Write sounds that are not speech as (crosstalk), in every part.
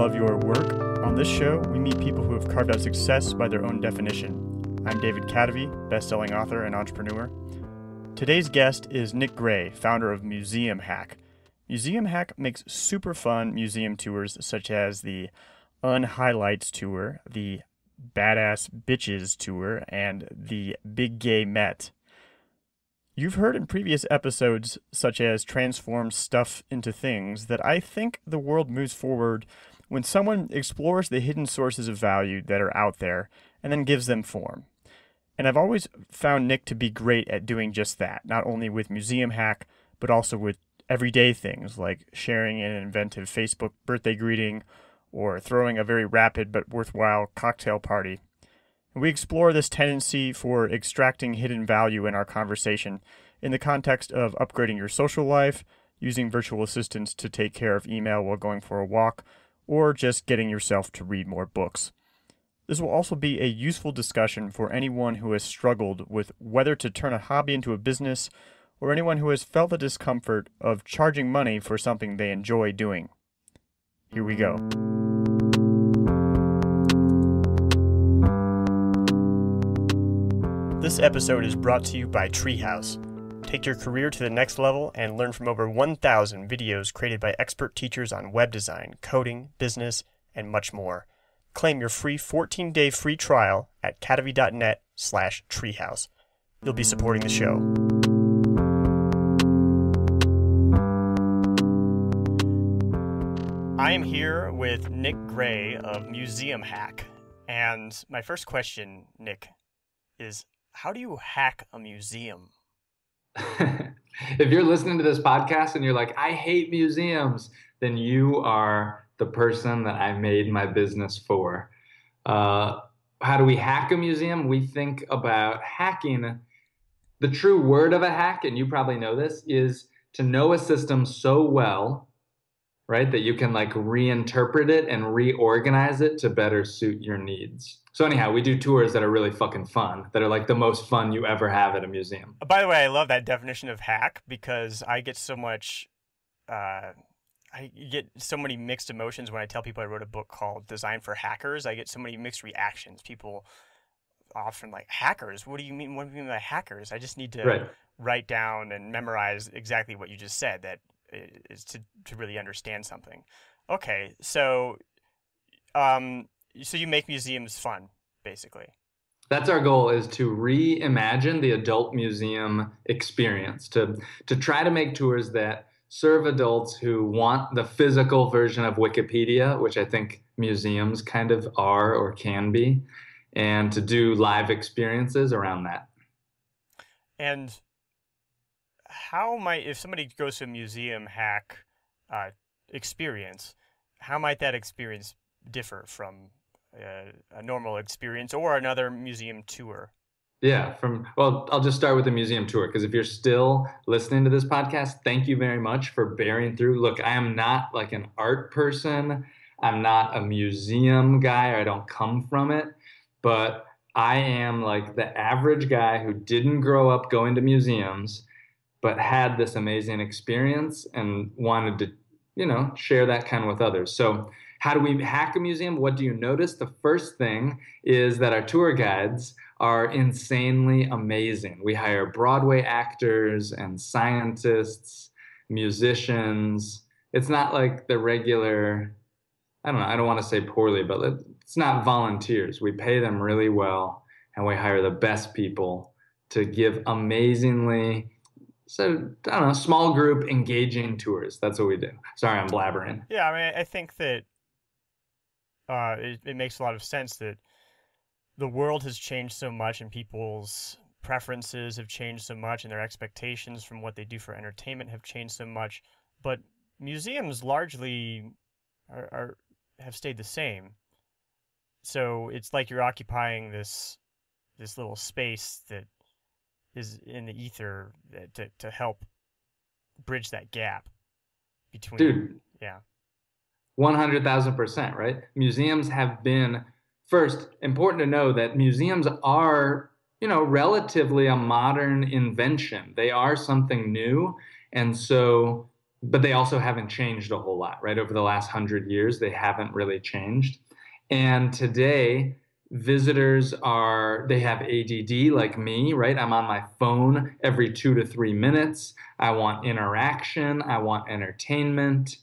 love your work. On this show, we meet people who have carved out success by their own definition. I'm David Kadavy, best-selling author and entrepreneur. Today's guest is Nick Gray, founder of Museum Hack. Museum Hack makes super fun museum tours such as the Unhighlights Tour, the Badass Bitches Tour, and the Big Gay Met. You've heard in previous episodes, such as Transform Stuff into Things, that I think the world moves forward when someone explores the hidden sources of value that are out there and then gives them form. And I've always found Nick to be great at doing just that, not only with Museum Hack, but also with everyday things like sharing an inventive Facebook birthday greeting or throwing a very rapid but worthwhile cocktail party we explore this tendency for extracting hidden value in our conversation in the context of upgrading your social life, using virtual assistants to take care of email while going for a walk, or just getting yourself to read more books. This will also be a useful discussion for anyone who has struggled with whether to turn a hobby into a business or anyone who has felt the discomfort of charging money for something they enjoy doing. Here we go. This episode is brought to you by Treehouse. Take your career to the next level and learn from over 1,000 videos created by expert teachers on web design, coding, business, and much more. Claim your free 14-day free trial at kadavy.net slash treehouse. You'll be supporting the show. I am here with Nick Gray of Museum Hack. And my first question, Nick, is how do you hack a museum? (laughs) if you're listening to this podcast and you're like, I hate museums, then you are the person that I made my business for. Uh, how do we hack a museum? We think about hacking. The true word of a hack, and you probably know this, is to know a system so well right? That you can like reinterpret it and reorganize it to better suit your needs. So anyhow, we do tours that are really fucking fun, that are like the most fun you ever have at a museum. By the way, I love that definition of hack because I get so much uh, I get so many mixed emotions when I tell people I wrote a book called Design for Hackers. I get so many mixed reactions. People often like hackers. What do you mean? What do you mean by hackers? I just need to right. write down and memorize exactly what you just said. That is to to really understand something. Okay, so um, so you make museums fun, basically. That's our goal is to reimagine the adult museum experience, to to try to make tours that serve adults who want the physical version of Wikipedia, which I think museums kind of are or can be, and to do live experiences around that. And how might if somebody goes to a museum hack uh, experience, how might that experience differ from uh, a normal experience or another museum tour? Yeah, from well, I'll just start with the museum tour because if you're still listening to this podcast, thank you very much for bearing through. Look, I am not like an art person. I'm not a museum guy. I don't come from it, but I am like the average guy who didn't grow up going to museums but had this amazing experience and wanted to, you know, share that kind with others. So, how do we hack a museum? What do you notice? The first thing is that our tour guides are insanely amazing. We hire Broadway actors and scientists, musicians. It's not like the regular, I don't know, I don't want to say poorly, but it's not volunteers. We pay them really well and we hire the best people to give amazingly so I don't know, small group engaging tours. That's what we do. Sorry, I'm blabbering. Yeah, I mean, I think that uh, it, it makes a lot of sense that the world has changed so much and people's preferences have changed so much and their expectations from what they do for entertainment have changed so much. But museums largely are, are have stayed the same. So it's like you're occupying this this little space that is in the ether uh, to to help bridge that gap between. Dude, yeah, one hundred thousand percent, right? Museums have been first important to know that museums are you know relatively a modern invention. They are something new, and so but they also haven't changed a whole lot, right? Over the last hundred years, they haven't really changed. And today, visitors are they have ADD like me, right? I'm on my phone every 2 to 3 minutes. I want interaction, I want entertainment,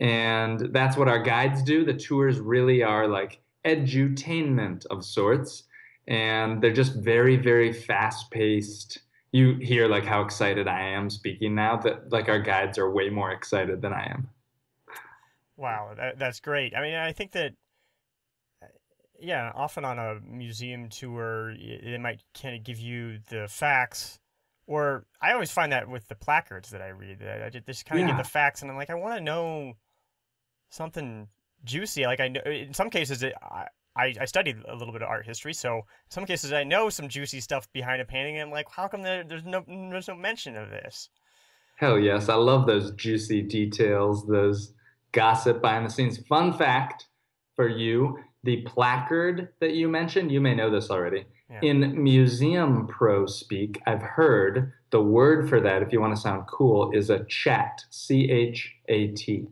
and that's what our guides do. The tours really are like edutainment of sorts, and they're just very very fast-paced. You hear like how excited I am speaking now that like our guides are way more excited than I am. Wow, that, that's great. I mean, I think that yeah, often on a museum tour, it might kind of give you the facts. Or I always find that with the placards that I read, that I just kind of yeah. get the facts, and I'm like, I want to know something juicy. Like I know, in some cases, it, I, I studied a little bit of art history, so in some cases I know some juicy stuff behind a painting, and I'm like, how come there, there's no there's no mention of this? Hell yes, I love those juicy details, those gossip behind the scenes. Fun fact for you the placard that you mentioned, you may know this already. Yeah. In museum pro speak, I've heard the word for that, if you want to sound cool, is a chat. C H A T.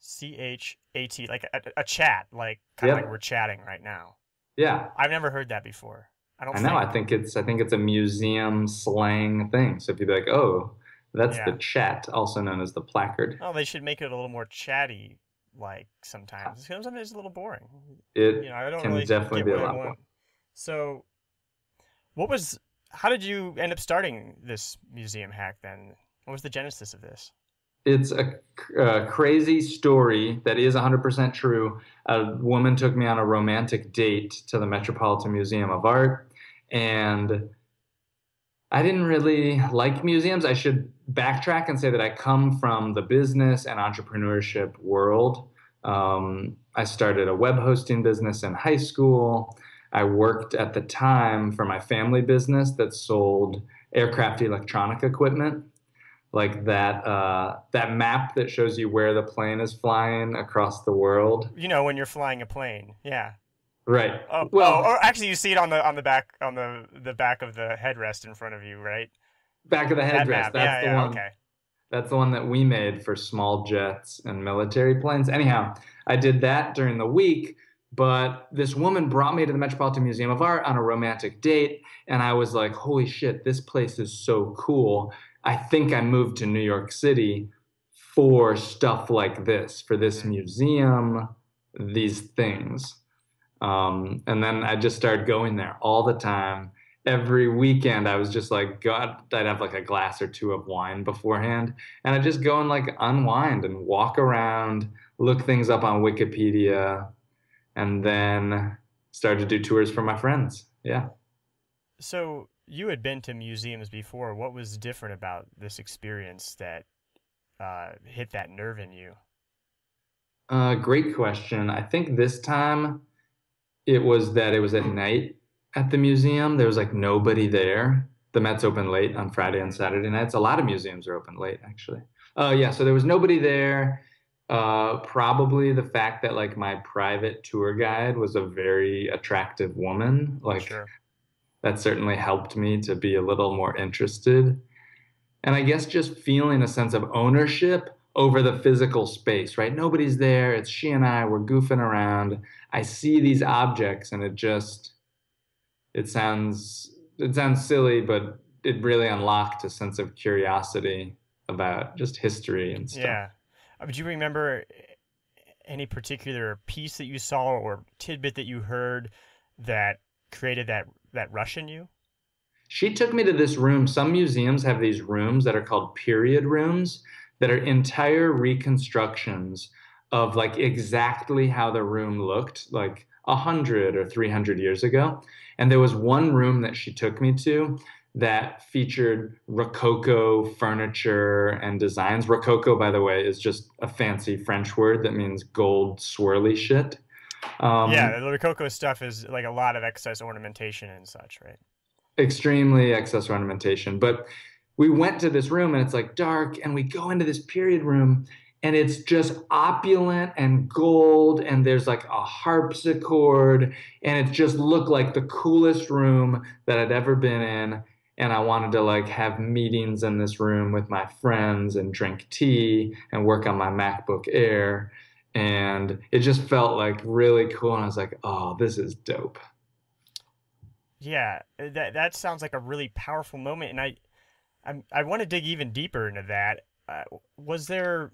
C H A T, like a, a, chat, like kind of like we're chatting right now. Yeah. I've never heard that before. I don't. I know. Think. I think it's. I think it's a museum slang thing. So if you'd be like, "Oh, that's yeah. the chat," also known as the placard. Oh, they should make it a little more chatty like sometimes. Ah. Sometimes it's a little boring. It you know, I don't can really definitely be a lot more. So, what was? How did you end up starting this museum hack? Then, what was the genesis of this? It's a, a uh, crazy story that is 100% true. A woman took me on a romantic date to the Metropolitan Museum of Art, and I didn't really like museums. I should backtrack and say that I come from the business and entrepreneurship world. Um, I started a web hosting business in high school. I worked at the time for my family business that sold aircraft electronic equipment, like that uh, that map that shows you where the plane is flying across the world. You know, when you're flying a plane, yeah. Right. Oh, well, oh, or actually, you see it on the on the back on the the back of the headrest in front of you, right? Back of the headrest. That that's yeah, the yeah, one. Okay. That's the one that we made for small jets and military planes. Anyhow, I did that during the week, but this woman brought me to the Metropolitan Museum of Art on a romantic date, and I was like, "Holy shit, this place is so cool." I think I moved to New York City for stuff like this, for this mm. museum, these things. Um, and then I just started going there all the time. Every weekend, I was just like, God, I'd have like a glass or two of wine beforehand. And I'd just go and like unwind and walk around, look things up on Wikipedia, and then started to do tours for my friends. Yeah. So you had been to museums before. What was different about this experience that uh, hit that nerve in you? Uh, great question. I think this time it was that it was at night at the museum. There was like nobody there. The Met's open late on Friday and Saturday nights. A lot of museums are open late, actually. Uh, yeah, so there was nobody there. Uh, probably the fact that like my private tour guide was a very attractive woman. Like sure. that certainly helped me to be a little more interested. And I guess just feeling a sense of ownership over the physical space, right? Nobody's there. It's she and I. We're goofing around. I see these objects, and it just it sounds it sounds silly, but it really unlocked a sense of curiosity about just history and stuff. Yeah. Uh, do you remember any particular piece that you saw or tidbit that you heard that created that that rush in you? She took me to this room. Some museums have these rooms that are called period rooms that are entire reconstructions of like exactly how the room looked like a hundred or 300 years ago. And there was one room that she took me to that featured Rococo furniture and designs. Rococo, by the way, is just a fancy French word that means gold swirly shit. Um, yeah, the Rococo stuff is like a lot of excess ornamentation and such, right? Extremely excess ornamentation. But we went to this room and it's like dark and we go into this period room and it's just opulent and gold and there's like a harpsichord and it just looked like the coolest room that I'd ever been in and I wanted to like have meetings in this room with my friends and drink tea and work on my MacBook Air. And it just felt like really cool. And I was like, oh, this is dope. Yeah, that that sounds like a really powerful moment, and I, I'm, I want to dig even deeper into that. Uh, was there,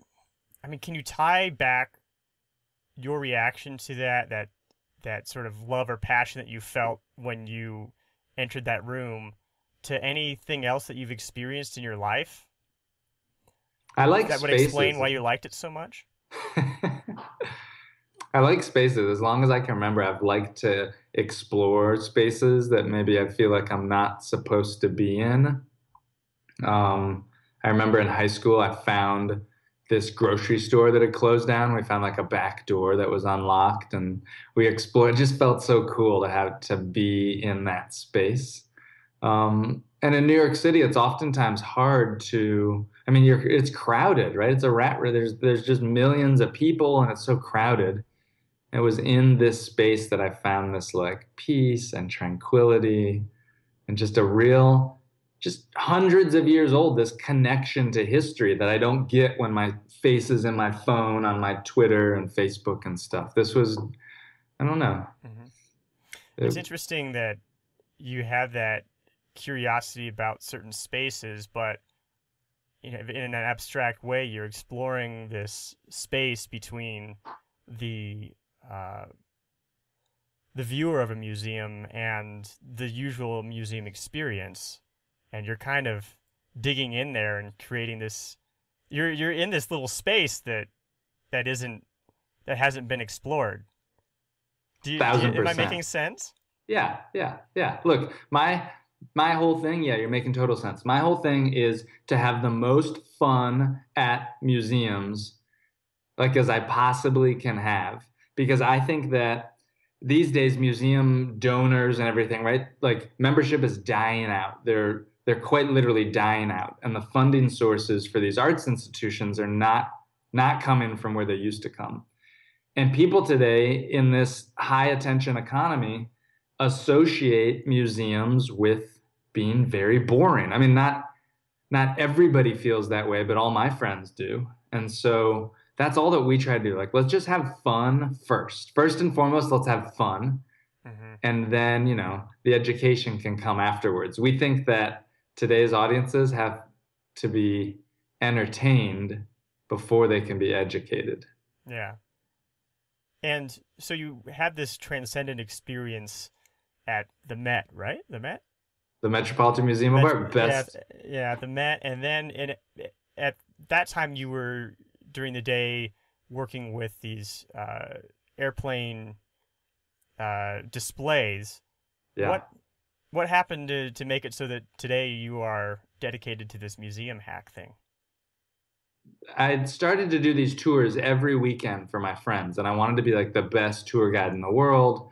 I mean, can you tie back your reaction to that, that, that sort of love or passion that you felt when you entered that room, to anything else that you've experienced in your life? I like that spaces. would explain why you liked it so much. (laughs) I like spaces. As long as I can remember, I've liked to explore spaces that maybe I feel like I'm not supposed to be in. Um, I remember in high school, I found this grocery store that had closed down. We found like a back door that was unlocked, and we explored. It just felt so cool to have to be in that space. Um, and in New York City, it's oftentimes hard to. I mean, you're it's crowded, right? It's a rat. There's there's just millions of people, and it's so crowded. It was in this space that I found this like peace and tranquility, and just a real, just hundreds of years old. This connection to history that I don't get when my face is in my phone on my Twitter and Facebook and stuff. This was, I don't know. Mm-hmm. It's it, interesting that you have that curiosity about certain spaces, but you know, in an abstract way, you're exploring this space between the uh, the viewer of a museum and the usual museum experience, and you're kind of digging in there and creating this. You're you're in this little space that that isn't that hasn't been explored. Do you, do you am I making sense? Yeah, yeah, yeah. Look, my my whole thing, yeah, you're making total sense. My whole thing is to have the most fun at museums like as I possibly can have because I think that these days museum donors and everything, right? Like membership is dying out. They're they're quite literally dying out and the funding sources for these arts institutions are not not coming from where they used to come. And people today in this high attention economy associate museums with being very boring. I mean, not not everybody feels that way, but all my friends do. And so that's all that we try to do. Like, let's just have fun first. First and foremost, let's have fun. Mm-hmm. And then, you know, the education can come afterwards. We think that today's audiences have to be entertained before they can be educated. Yeah. And so you had this transcendent experience at the Met, right? The Met? The Metropolitan Museum of Art. Best. Yeah, yeah, the Met. And then in, at that time, you were during the day working with these uh, airplane uh, displays. Yeah. What what happened to, to make it so that today you are dedicated to this museum hack thing? I started to do these tours every weekend for my friends, and I wanted to be like the best tour guide in the world.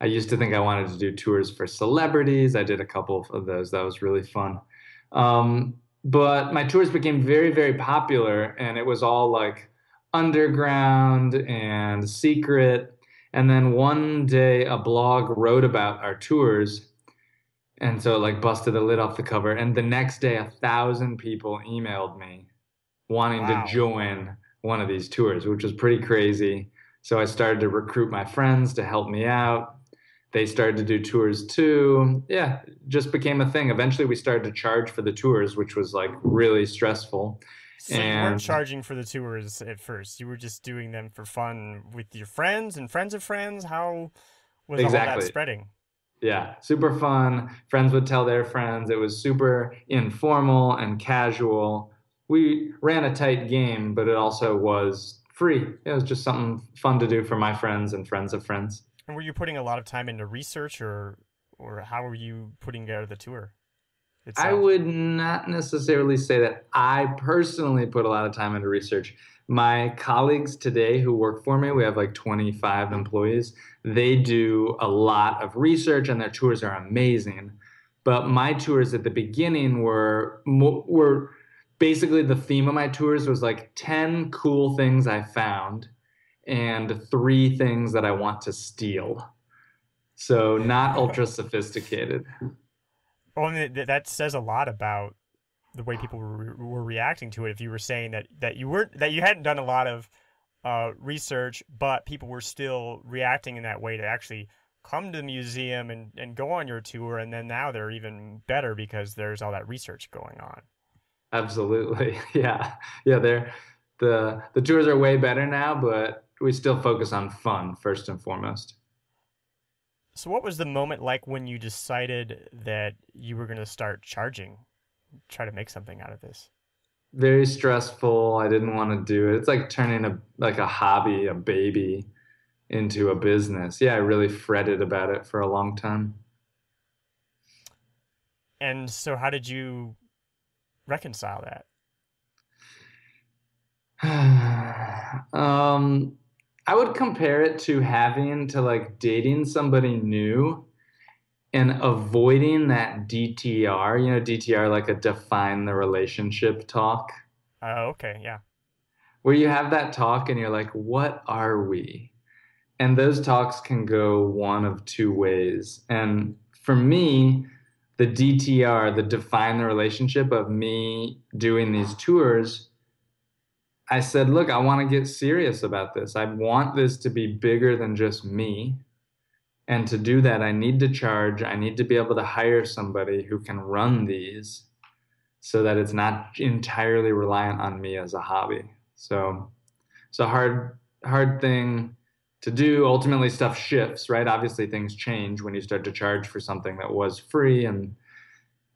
I used to think I wanted to do tours for celebrities. I did a couple of those. That was really fun. Um, but my tours became very, very popular, and it was all like underground and secret. And then one day, a blog wrote about our tours. And so it like busted the lid off the cover. And the next day, a thousand people emailed me wanting wow. to join one of these tours, which was pretty crazy. So I started to recruit my friends to help me out they started to do tours too. Yeah, just became a thing. Eventually, we started to charge for the tours, which was like really stressful. So and... you weren't charging for the tours at first. You were just doing them for fun with your friends and friends of friends. How was exactly. all that spreading? Yeah, super fun. Friends would tell their friends. It was super informal and casual. We ran a tight game, but it also was free. It was just something fun to do for my friends and friends of friends. And were you putting a lot of time into research, or or how were you putting together the tour? I would not necessarily say that I personally put a lot of time into research. My colleagues today who work for me, we have like 25 employees, they do a lot of research and their tours are amazing. But my tours at the beginning were were basically the theme of my tours was like 10 cool things I found and three things that I want to steal. So not ultra sophisticated. I mean, that says a lot about the way people were, were reacting to it. If you were saying that that you weren't that you hadn't done a lot of uh, research, but people were still reacting in that way to actually come to the museum and, and go on your tour, and then now they're even better because there's all that research going on. Absolutely, (laughs) yeah, yeah. They're the the tours are way better now, but we still focus on fun first and foremost. So, what was the moment like when you decided that you were going to start charging, try to make something out of this? Very stressful. I didn't want to do it. It's like turning a like a hobby, a baby, into a business. Yeah, I really fretted about it for a long time. And so, how did you reconcile that? (sighs) um, I would compare it to having to like dating somebody new and avoiding that DTR, you know, DTR like a define the relationship talk. Oh, uh, okay, yeah. Where you have that talk and you're like, what are we? And those talks can go one of two ways. And for me, the DTR, the define the relationship of me doing these tours, I said, look, I want to get serious about this. I want this to be bigger than just me. And to do that, I need to charge, I need to be able to hire somebody who can run these so that it's not entirely reliant on me as a hobby. So it's a hard, hard thing to do. Ultimately, stuff shifts, right? Obviously, things change when you start to charge for something that was free and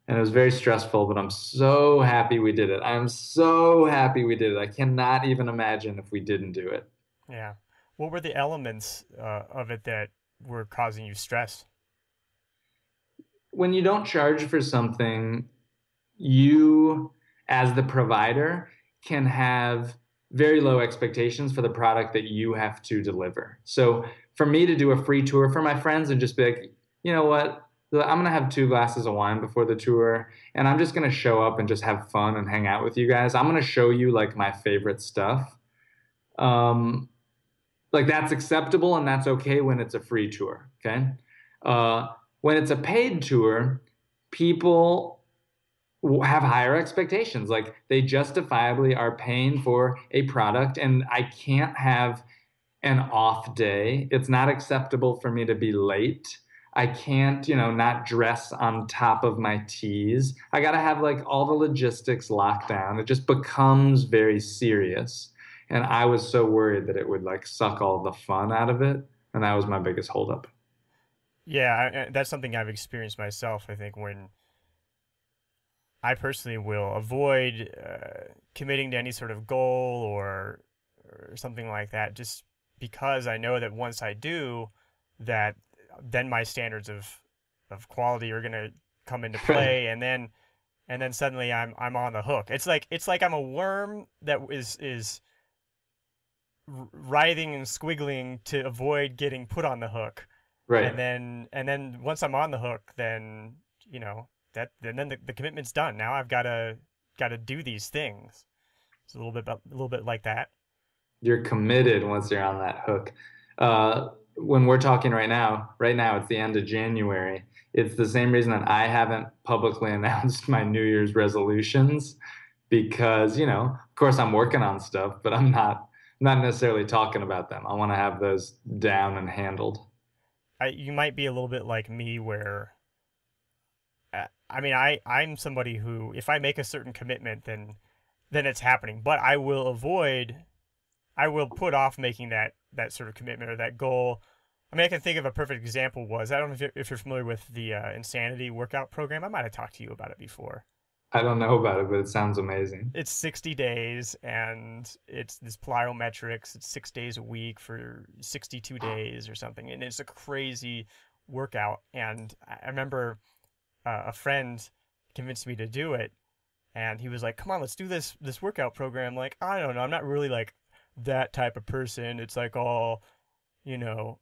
and it was very stressful, but I'm so happy we did it. I'm so happy we did it. I cannot even imagine if we didn't do it. Yeah. What were the elements uh, of it that were causing you stress? When you don't charge for something, you, as the provider, can have very low expectations for the product that you have to deliver. So, for me to do a free tour for my friends and just be like, you know what, I'm gonna have two glasses of wine before the tour, and I'm just gonna show up and just have fun and hang out with you guys. I'm gonna show you like my favorite stuff. Um, like that's acceptable and that's okay when it's a free tour. Okay, uh, when it's a paid tour, people have higher expectations. Like they justifiably are paying for a product, and I can't have an off day. It's not acceptable for me to be late I can't, you know, not dress on top of my tees. I got to have like all the logistics locked down. It just becomes very serious. And I was so worried that it would like suck all the fun out of it. And that was my biggest holdup. Yeah, that's something I've experienced myself. I think when I personally will avoid uh, committing to any sort of goal or, or something like that, just because I know that once I do, that then my standards of of quality are gonna come into play, (laughs) and then and then suddenly I'm I'm on the hook. It's like it's like I'm a worm that is is writhing and squiggling to avoid getting put on the hook. Right. And then and then once I'm on the hook, then you know that and then the, the commitment's done. Now I've got to got to do these things. It's a little bit a little bit like that. You're committed once you're on that hook. Uh, when we're talking right now, right now it's the end of January. It's the same reason that I haven't publicly (laughs) announced my New Year's resolutions because, you know, of course I'm working on stuff, but I'm not not necessarily talking about them. I want to have those down and handled. I, you might be a little bit like me where uh, I mean, I I'm somebody who if I make a certain commitment then then it's happening, but I will avoid I will put off making that that sort of commitment or that goal. I mean, I can think of a perfect example was I don't know if you're, if you're familiar with the uh, Insanity workout program. I might have talked to you about it before. I don't know about it, but it sounds amazing. It's 60 days and it's this plyometrics. It's six days a week for 62 days or something. And it's a crazy workout. And I remember uh, a friend convinced me to do it. And he was like, come on, let's do this, this workout program. Like, I don't know. I'm not really like that type of person. It's like all, you know,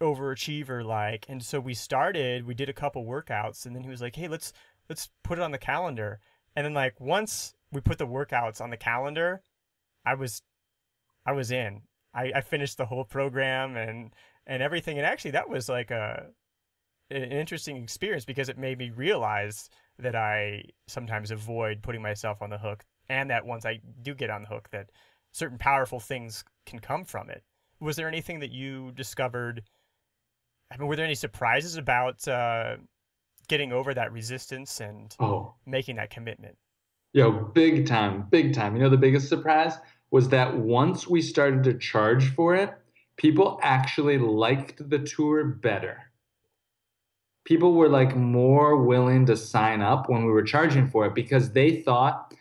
overachiever like. And so we started, we did a couple workouts and then he was like, "Hey, let's let's put it on the calendar." And then like once we put the workouts on the calendar, I was I was in. I, I finished the whole program and and everything. And actually that was like a an interesting experience because it made me realize that I sometimes avoid putting myself on the hook, and that once I do get on the hook, that certain powerful things can come from it. Was there anything that you discovered? I mean, were there any surprises about uh, getting over that resistance and oh. making that commitment? Yo, big time, big time. You know, the biggest surprise was that once we started to charge for it, people actually liked the tour better. People were like more willing to sign up when we were charging for it because they thought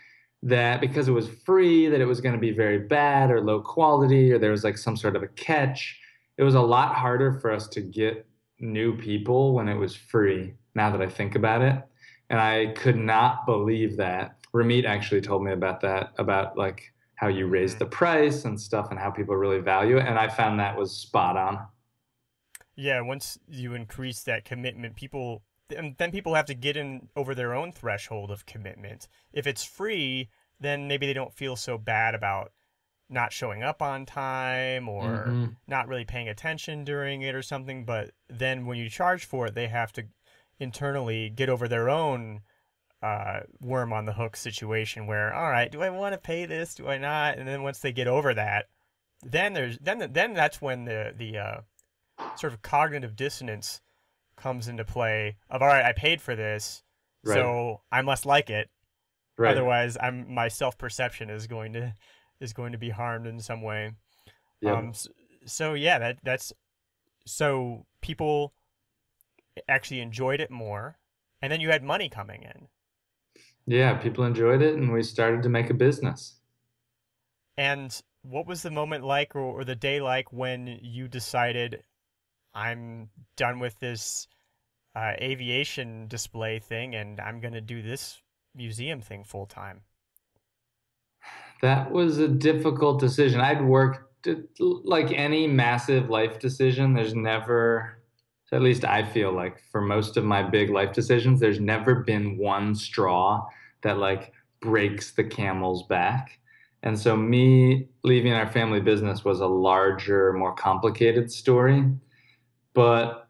that because it was free that it was going to be very bad or low quality or there was like some sort of a catch. It was a lot harder for us to get new people when it was free now that I think about it. And I could not believe that. Ramit actually told me about that, about like how you raise the mm. price and stuff and how people really value it. And I found that was spot on. Yeah, once you increase that commitment, people then people have to get in over their own threshold of commitment. If it's free, then maybe they don't feel so bad about not showing up on time or mm-hmm. not really paying attention during it or something. But then when you charge for it, they have to internally get over their own uh, worm on the hook situation where, all right, do I want to pay this? Do I not? And then once they get over that, then there's then then that's when the the uh, sort of cognitive dissonance comes into play. Of all right, I paid for this, right. so I must like it. Right. Otherwise, I'm my self perception is going to is going to be harmed in some way. Yep. Um, so, so yeah, that that's so people actually enjoyed it more, and then you had money coming in. Yeah, people enjoyed it, and we started to make a business. And what was the moment like, or, or the day like, when you decided, I'm done with this uh, aviation display thing, and I'm going to do this museum thing full time? That was a difficult decision. I'd worked like any massive life decision. There's never at least I feel like for most of my big life decisions, there's never been one straw that like breaks the camel's back. And so, me leaving our family business was a larger, more complicated story. But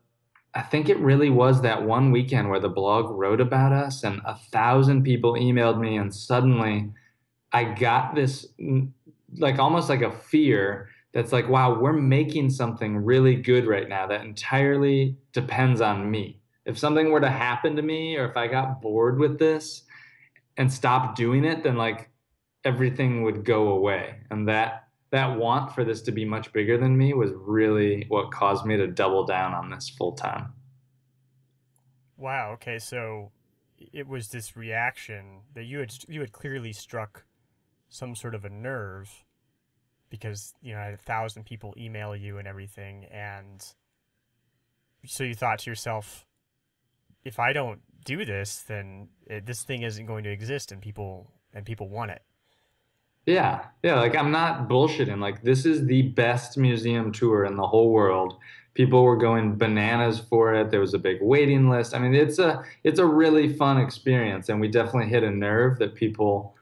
I think it really was that one weekend where the blog wrote about us, and a thousand people emailed me, and suddenly I got this mm, like almost like a fear that's like, wow, we're making something really good right now that entirely depends on me. If something were to happen to me, or if I got bored with this and stopped doing it, then like everything would go away. And that that want for this to be much bigger than me was really what caused me to double down on this full time. Wow. Okay. So it was this reaction that you had you had clearly struck some sort of a nerve because you know a thousand people email you and everything and so you thought to yourself if i don't do this then it, this thing isn't going to exist and people and people want it yeah yeah like i'm not bullshitting like this is the best museum tour in the whole world people were going bananas for it there was a big waiting list i mean it's a it's a really fun experience and we definitely hit a nerve that people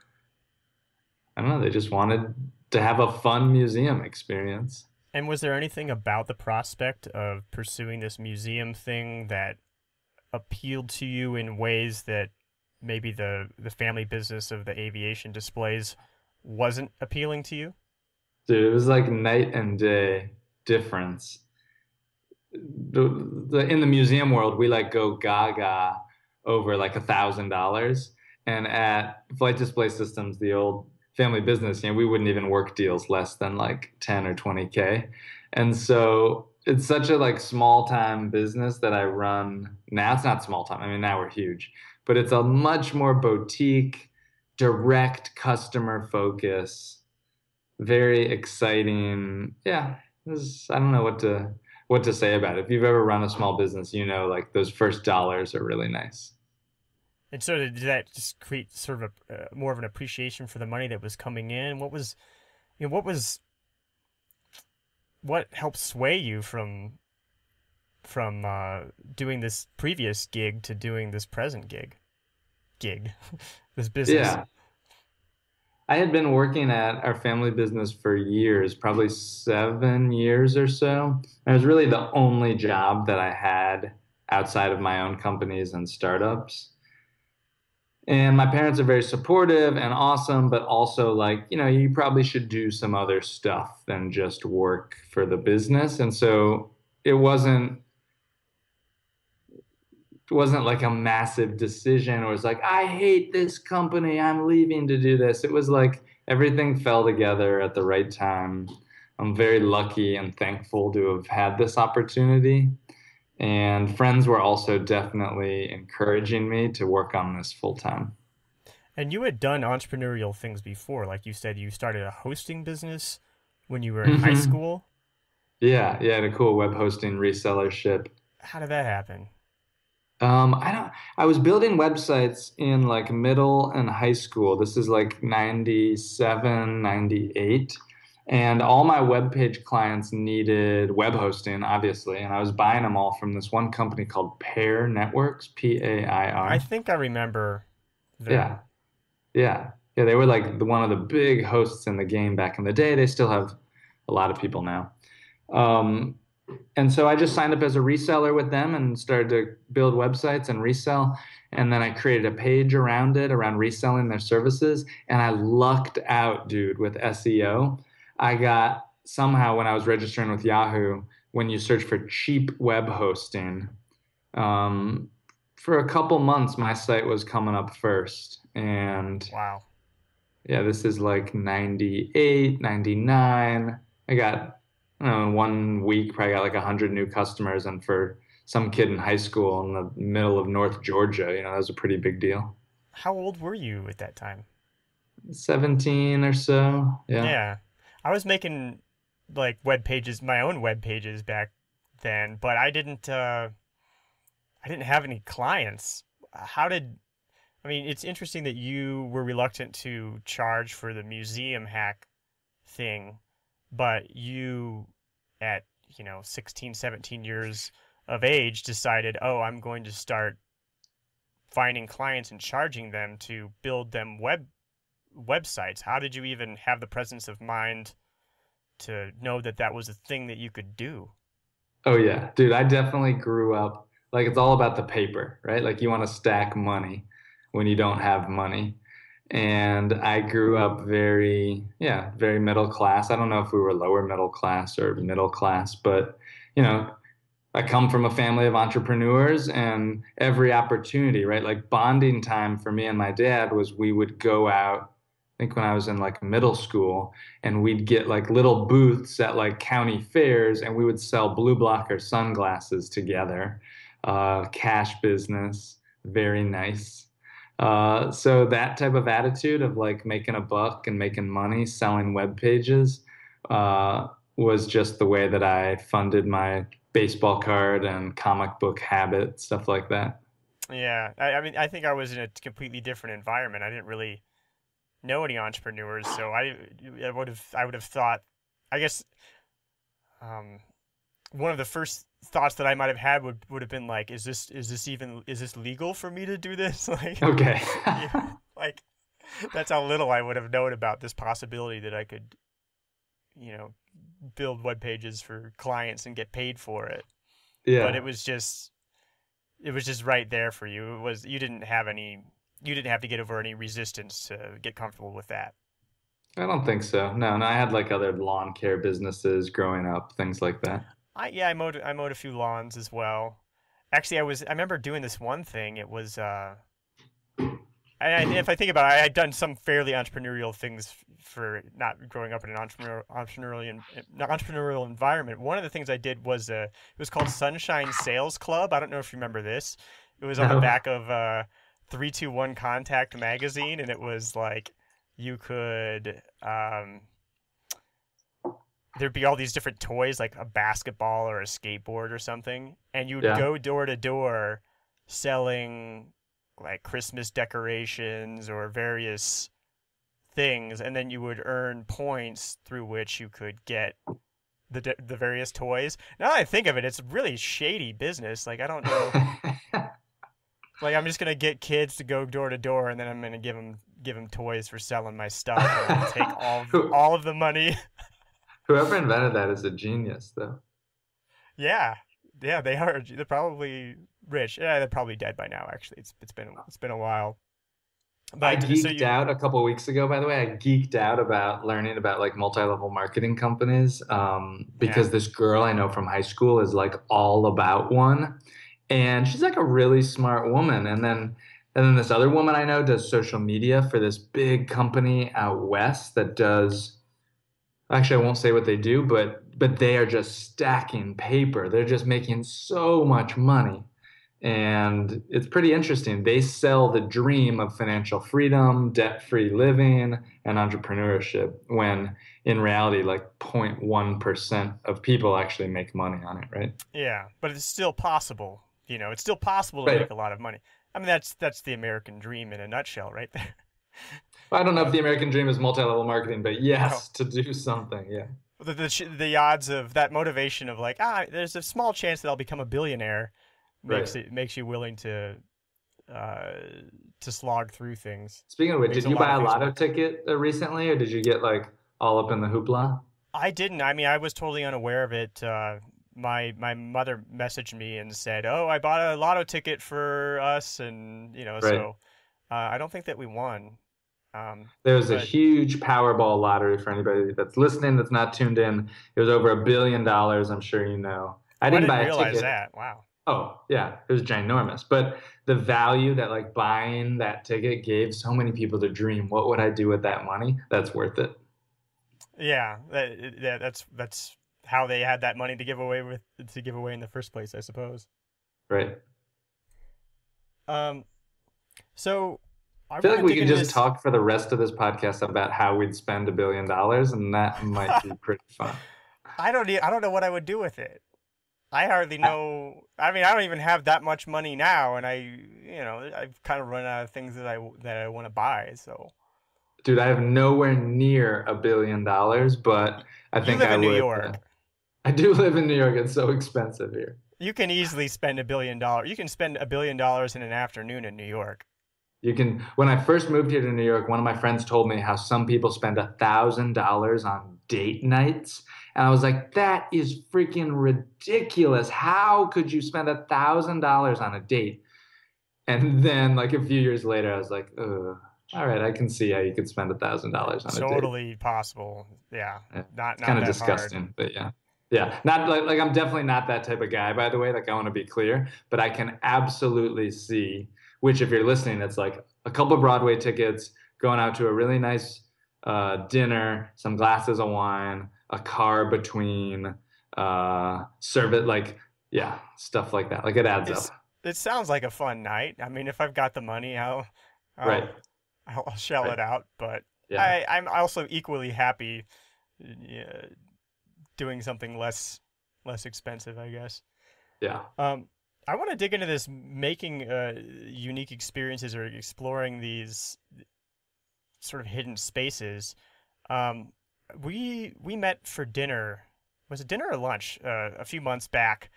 i don't know they just wanted to have a fun museum experience. And was there anything about the prospect of pursuing this museum thing that appealed to you in ways that maybe the the family business of the aviation displays wasn't appealing to you? Dude, it was like night and day difference. The, the, in the museum world, we like go gaga over like a thousand dollars, and at Flight Display Systems, the old family business, you know, we wouldn't even work deals less than like 10 or 20K. And so it's such a like small time business that I run now. It's not small time. I mean, now we're huge, but it's a much more boutique, direct customer focus, very exciting. Yeah. This, I don't know what to, what to say about it. If you've ever run a small business, you know, like those first dollars are really nice. And so did that just create sort of a, uh, more of an appreciation for the money that was coming in? What was, you know, what was, what helped sway you from, from uh, doing this previous gig to doing this present gig, gig, (laughs) this business? Yeah. I had been working at our family business for years, probably seven years or so. it was really the only job that I had outside of my own companies and startups. And my parents are very supportive and awesome, but also like, you know, you probably should do some other stuff than just work for the business. And so it wasn't it wasn't like a massive decision or it's like, I hate this company, I'm leaving to do this. It was like everything fell together at the right time. I'm very lucky and thankful to have had this opportunity. And friends were also definitely encouraging me to work on this full time. And you had done entrepreneurial things before. Like you said, you started a hosting business when you were in high mm-hmm. school. Yeah, yeah, a cool web hosting resellership. How did that happen? Um, I don't. I was building websites in like middle and high school. This is like 97, 98. And all my web page clients needed web hosting, obviously. And I was buying them all from this one company called Pair Networks, P A I R. I think I remember. Them. Yeah. Yeah. Yeah. They were like the, one of the big hosts in the game back in the day. They still have a lot of people now. Um, and so I just signed up as a reseller with them and started to build websites and resell. And then I created a page around it, around reselling their services. And I lucked out, dude, with SEO. I got somehow when I was registering with Yahoo, when you search for cheap web hosting, um, for a couple months, my site was coming up first. And wow. Yeah, this is like 98, 99. I got know, in one week, probably got like 100 new customers. And for some kid in high school in the middle of North Georgia, you know, that was a pretty big deal. How old were you at that time? 17 or so. Yeah. Yeah. I was making like web pages, my own web pages back then, but I didn't, uh, I didn't have any clients. How did, I mean, it's interesting that you were reluctant to charge for the museum hack thing but you at you know 16 17 years of age decided oh i'm going to start finding clients and charging them to build them web websites. How did you even have the presence of mind to know that that was a thing that you could do? Oh yeah. Dude i definitely grew up like it's all about the paper right? Like you want to stack money when you don't have money and I grew up very, yeah, very middle class. I don't know if we were lower middle class or middle class, but you know, I come from a family of entrepreneurs, and every opportunity, right? Like bonding time for me and my dad was we would go out. I think when I was in like middle school, and we'd get like little booths at like county fairs, and we would sell BluBlocker sunglasses together. Uh, cash business, very nice. Uh, so that type of attitude of like making a buck and making money selling web pages uh, was just the way that I funded my baseball card and comic book habit, stuff like that. Yeah, I, I mean, I think I was in a completely different environment. I didn't really know any entrepreneurs, so I, I would have, I would have thought, I guess, um, one of the first thoughts that I might have had would would have been like, is this is this even is this legal for me to do this? (laughs) Like, okay, yeah, like that's how little I would have known about this possibility that I could, you know, build web pages for clients and get paid for it. Yeah, but it was just it was just right there for you. It was you didn't have any you didn't have to get over any resistance to get comfortable with that. I don't think so. No, no, I had like other lawn care businesses growing up, things like that. I yeah, I mowed I mowed a few lawns as well. Actually, I was I remember doing this one thing. It was uh, I, if I think about it, I had done some fairly entrepreneurial things for not growing up in an entrepreneurial entrepreneurial entrepreneurial environment. One of the things I did was uh, it was called Sunshine Sales Club. I don't know if you remember this. It was on no. the back of uh, three two one Contact magazine, and it was like you could um, there'd be all these different toys like a basketball or a skateboard or something and you would yeah. go door to door selling like christmas decorations or various things and then you would earn points through which you could get the the various toys. Now that i think of it it's really shady business like i don't know. (laughs) Like i'm just going to get kids to go door to door and then i'm going to give them give them toys for selling my stuff and take all (laughs) all of the money (laughs) Whoever invented that is a genius, though. Yeah, yeah, they are. They're probably rich. Yeah, they're probably dead by now. Actually, it's it's been it's been a while. But I geeked so you, out a couple weeks ago. By the way, I geeked out about learning about like multi-level marketing companies um, because yeah. this girl I know from high school is like all about one, and she's like a really smart woman. And then and then this other woman I know does social media for this big company out west that does. Actually, I won't say what they do, but but they are just stacking paper. They're just making so much money and it's pretty interesting. They sell the dream of financial freedom, debt free living, and entrepreneurship when in reality, like 0.1% of people actually make money on it, right? Yeah, but it's still possible. You know, it's still possible to right. make a lot of money. I mean, that's that's the American dream in a nutshell, right there. (laughs) I don't know if the American dream is multi-level marketing, but yes, no. to do something, yeah. The, the, the odds of that motivation of like ah, there's a small chance that I'll become a billionaire makes right. it makes you willing to uh, to slog through things. Speaking of which, did you buy a lotto ticket uh, recently, or did you get like all up in the hoopla? I didn't. I mean, I was totally unaware of it. Uh, my my mother messaged me and said, "Oh, I bought a lotto ticket for us," and you know, right. so uh, I don't think that we won. Um, There's but... a huge Powerball lottery for anybody that's listening that's not tuned in. It was over a billion dollars. I'm sure you know. I didn't, I didn't buy realize that. Wow. Oh yeah, it was ginormous. But the value that like buying that ticket gave so many people to dream. What would I do with that money? That's worth it. Yeah, that, yeah, that's that's how they had that money to give away with to give away in the first place, I suppose. Right. Um. So I, feel like we could just this... talk for the rest of this podcast about how we'd spend a billion dollars, and that might be (laughs) pretty fun. I don't. I don't know what I would do with it. I hardly uh, know. I mean, I don't even have that much money now, and I, you know, I've kind of run out of things that I that I want to buy. So, dude, I have nowhere near a billion dollars, but I you think live I in would. New York. I do live in New York. It's so expensive here. You can easily spend a billion dollars. You can spend a billion dollars in an afternoon in New York. You can. When I first moved here to New York, one of my friends told me how some people spend a thousand dollars on date nights and I was like, that is freaking ridiculous. How could you spend a thousand dollars on a date? And then like a few years later, I was like, all right, I can see how you could spend a thousand dollars on totally a date. Totally possible. Yeah. yeah. Not, not kind of disgusting, hard. but yeah. Yeah. Not like, like I'm definitely not that type of guy, by the way. Like I want to be clear, but I can absolutely see, which if you're listening, it's like a couple of Broadway tickets, going out to a really nice uh, dinner, some glasses of wine, a car between uh serve it like yeah stuff like that. Like it adds it's, up. it sounds like a fun night. I mean if i've got the money i'll, I'll right. I'll, I'll shell right. it out but yeah. I, i'm also equally happy uh, doing something less less expensive i guess. Yeah. Um i want to dig into this making uh, unique experiences or exploring these sort of hidden spaces um we we met for dinner. Was it dinner or lunch? Uh, a few months back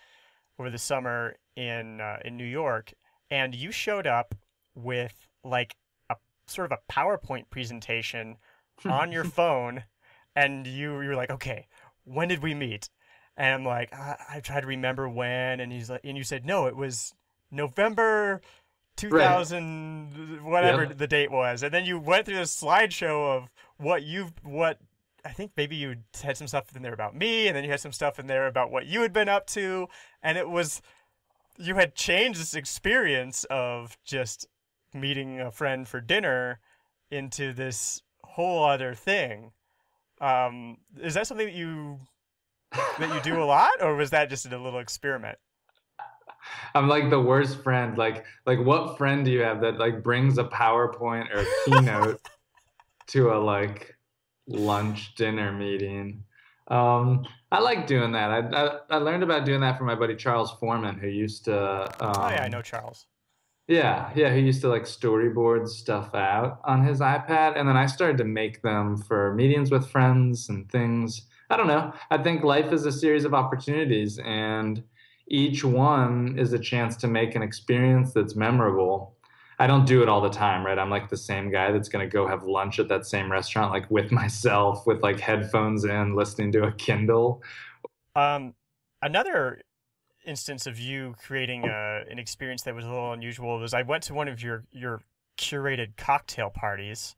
over the summer in uh, in New York, and you showed up with like a sort of a PowerPoint presentation (laughs) on your phone, and you you were like, okay, when did we meet? And I'm like, I, I tried to remember when, and he's like, and you said no, it was November 2000 right. whatever yep. the date was and then you went through this slideshow of what you've what I think maybe you had some stuff in there about me, and then you had some stuff in there about what you had been up to, and it was you had changed this experience of just meeting a friend for dinner into this whole other thing. Um, is that something that you that you do a lot, or was that just a little experiment? I'm like the worst friend. Like, like what friend do you have that like brings a PowerPoint or a keynote (laughs) to a like lunch dinner meeting. Um, I like doing that. I, I, I learned about doing that from my buddy Charles Forman, who used to. Um, oh yeah, I know Charles. Yeah, yeah, who used to like storyboard stuff out on his iPad, and then I started to make them for meetings with friends and things. I don't know. I think life is a series of opportunities, and each one is a chance to make an experience that's memorable I don't do it all the time, right? I'm like the same guy that's going to go have lunch at that same restaurant, like with (laughs) myself, with like headphones in, listening to a Kindle. Um, another instance of you creating a, an experience that was a little unusual was I went to one of your your curated cocktail parties,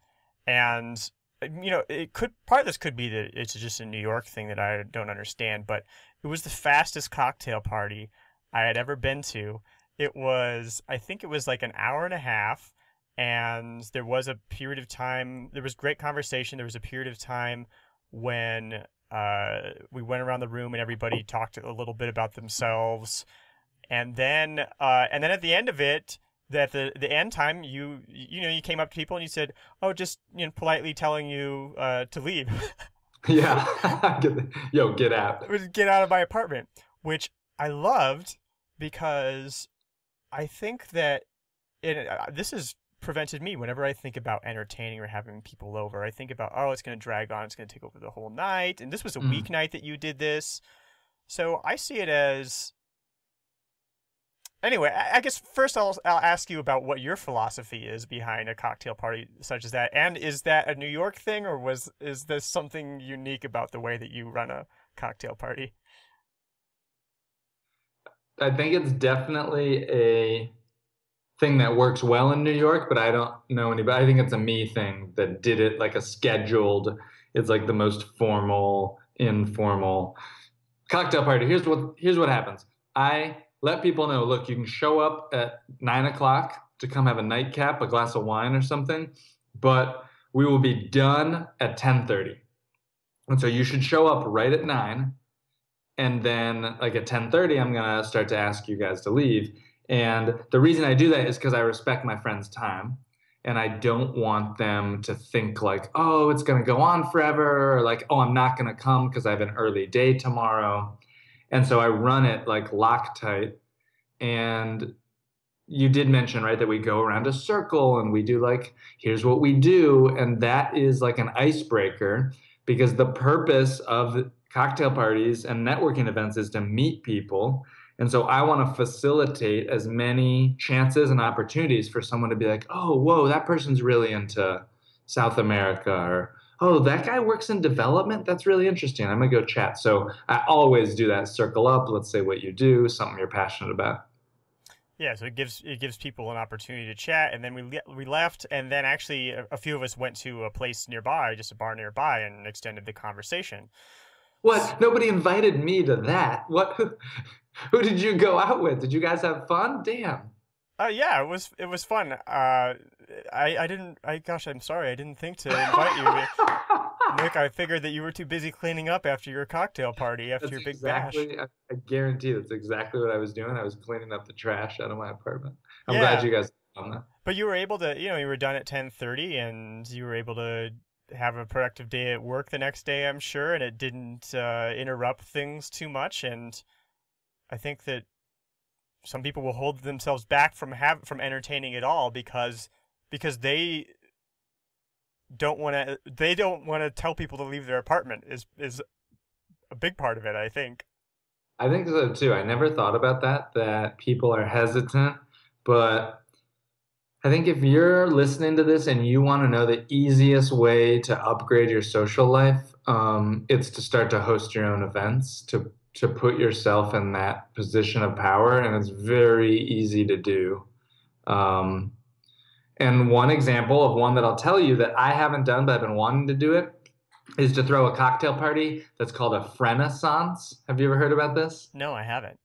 and you know it could part of this could be that it's just a New York thing that I don't understand, but it was the fastest cocktail party I had ever been to. It was I think it was like an hour and a half and there was a period of time there was great conversation there was a period of time when uh, we went around the room and everybody talked a little bit about themselves and then uh, and then at the end of it that the the end time you you know you came up to people and you said oh just you know politely telling you uh, to leave (laughs) yeah (laughs) yo get out (laughs) get out of my apartment which i loved because i think that it, uh, this has prevented me whenever I think about entertaining or having people over. I think about, oh, it's going to drag on, it's going to take over the whole night. And this was a mm. weeknight that you did this. So I see it as. Anyway, I guess first I'll, I'll ask you about what your philosophy is behind a cocktail party such as that. And is that a New York thing or was is this something unique about the way that you run a cocktail party? I think it's definitely a thing that works well in New York, but I don't know anybody. I think it's a me thing that did it like a scheduled. It's like the most formal, informal cocktail party. Here's what here's what happens. I let people know. Look, you can show up at nine o'clock to come have a nightcap, a glass of wine or something, but we will be done at ten thirty. And so you should show up right at nine, and then like at ten thirty, I'm gonna start to ask you guys to leave and the reason I do that is because I respect my friend's time and I don't want them to think like, oh, it's going to go on forever, or like, oh, I'm not going to come because I have an early day tomorrow. And so I run it like Loctite. And you did mention, right, that we go around a circle and we do like, here's what we do. And that is like an icebreaker because the purpose of cocktail parties and networking events is to meet people and so I want to facilitate as many chances and opportunities for someone to be like, oh, whoa, that person's really into South America, or oh, that guy works in development. That's really interesting. I'm going to go chat. So I always do that circle up. Let's say what you do, something you're passionate about. Yeah, so it gives it gives people an opportunity to chat, and then we we left, and then actually a, a few of us went to a place nearby, just a bar nearby, and extended the conversation. What? Nobody invited me to that. What? (laughs) Who did you go out with? Did you guys have fun? Damn. Uh, yeah, it was it was fun. Uh, I I didn't. I gosh, I'm sorry. I didn't think to invite you, (laughs) Nick. I figured that you were too busy cleaning up after your cocktail party after that's your big exactly, bash. I, I guarantee that's exactly what I was doing. I was cleaning up the trash out of my apartment. I'm yeah. glad you guys done that. But you were able to, you know, you were done at 10:30, and you were able to have a productive day at work the next day. I'm sure, and it didn't uh, interrupt things too much, and I think that some people will hold themselves back from have from entertaining at all because because they don't want to they don't want to tell people to leave their apartment is is a big part of it i think. I think so too. I never thought about that that people are hesitant but i think if you're listening to this and you want to know the easiest way to upgrade your social life um, it's to start to host your own events to to put yourself in that position of power, and it's very easy to do. Um, and one example of one that I'll tell you that I haven't done, but I've been wanting to do it, is to throw a cocktail party that's called a Frenaissance. Have you ever heard about this? No, I haven't.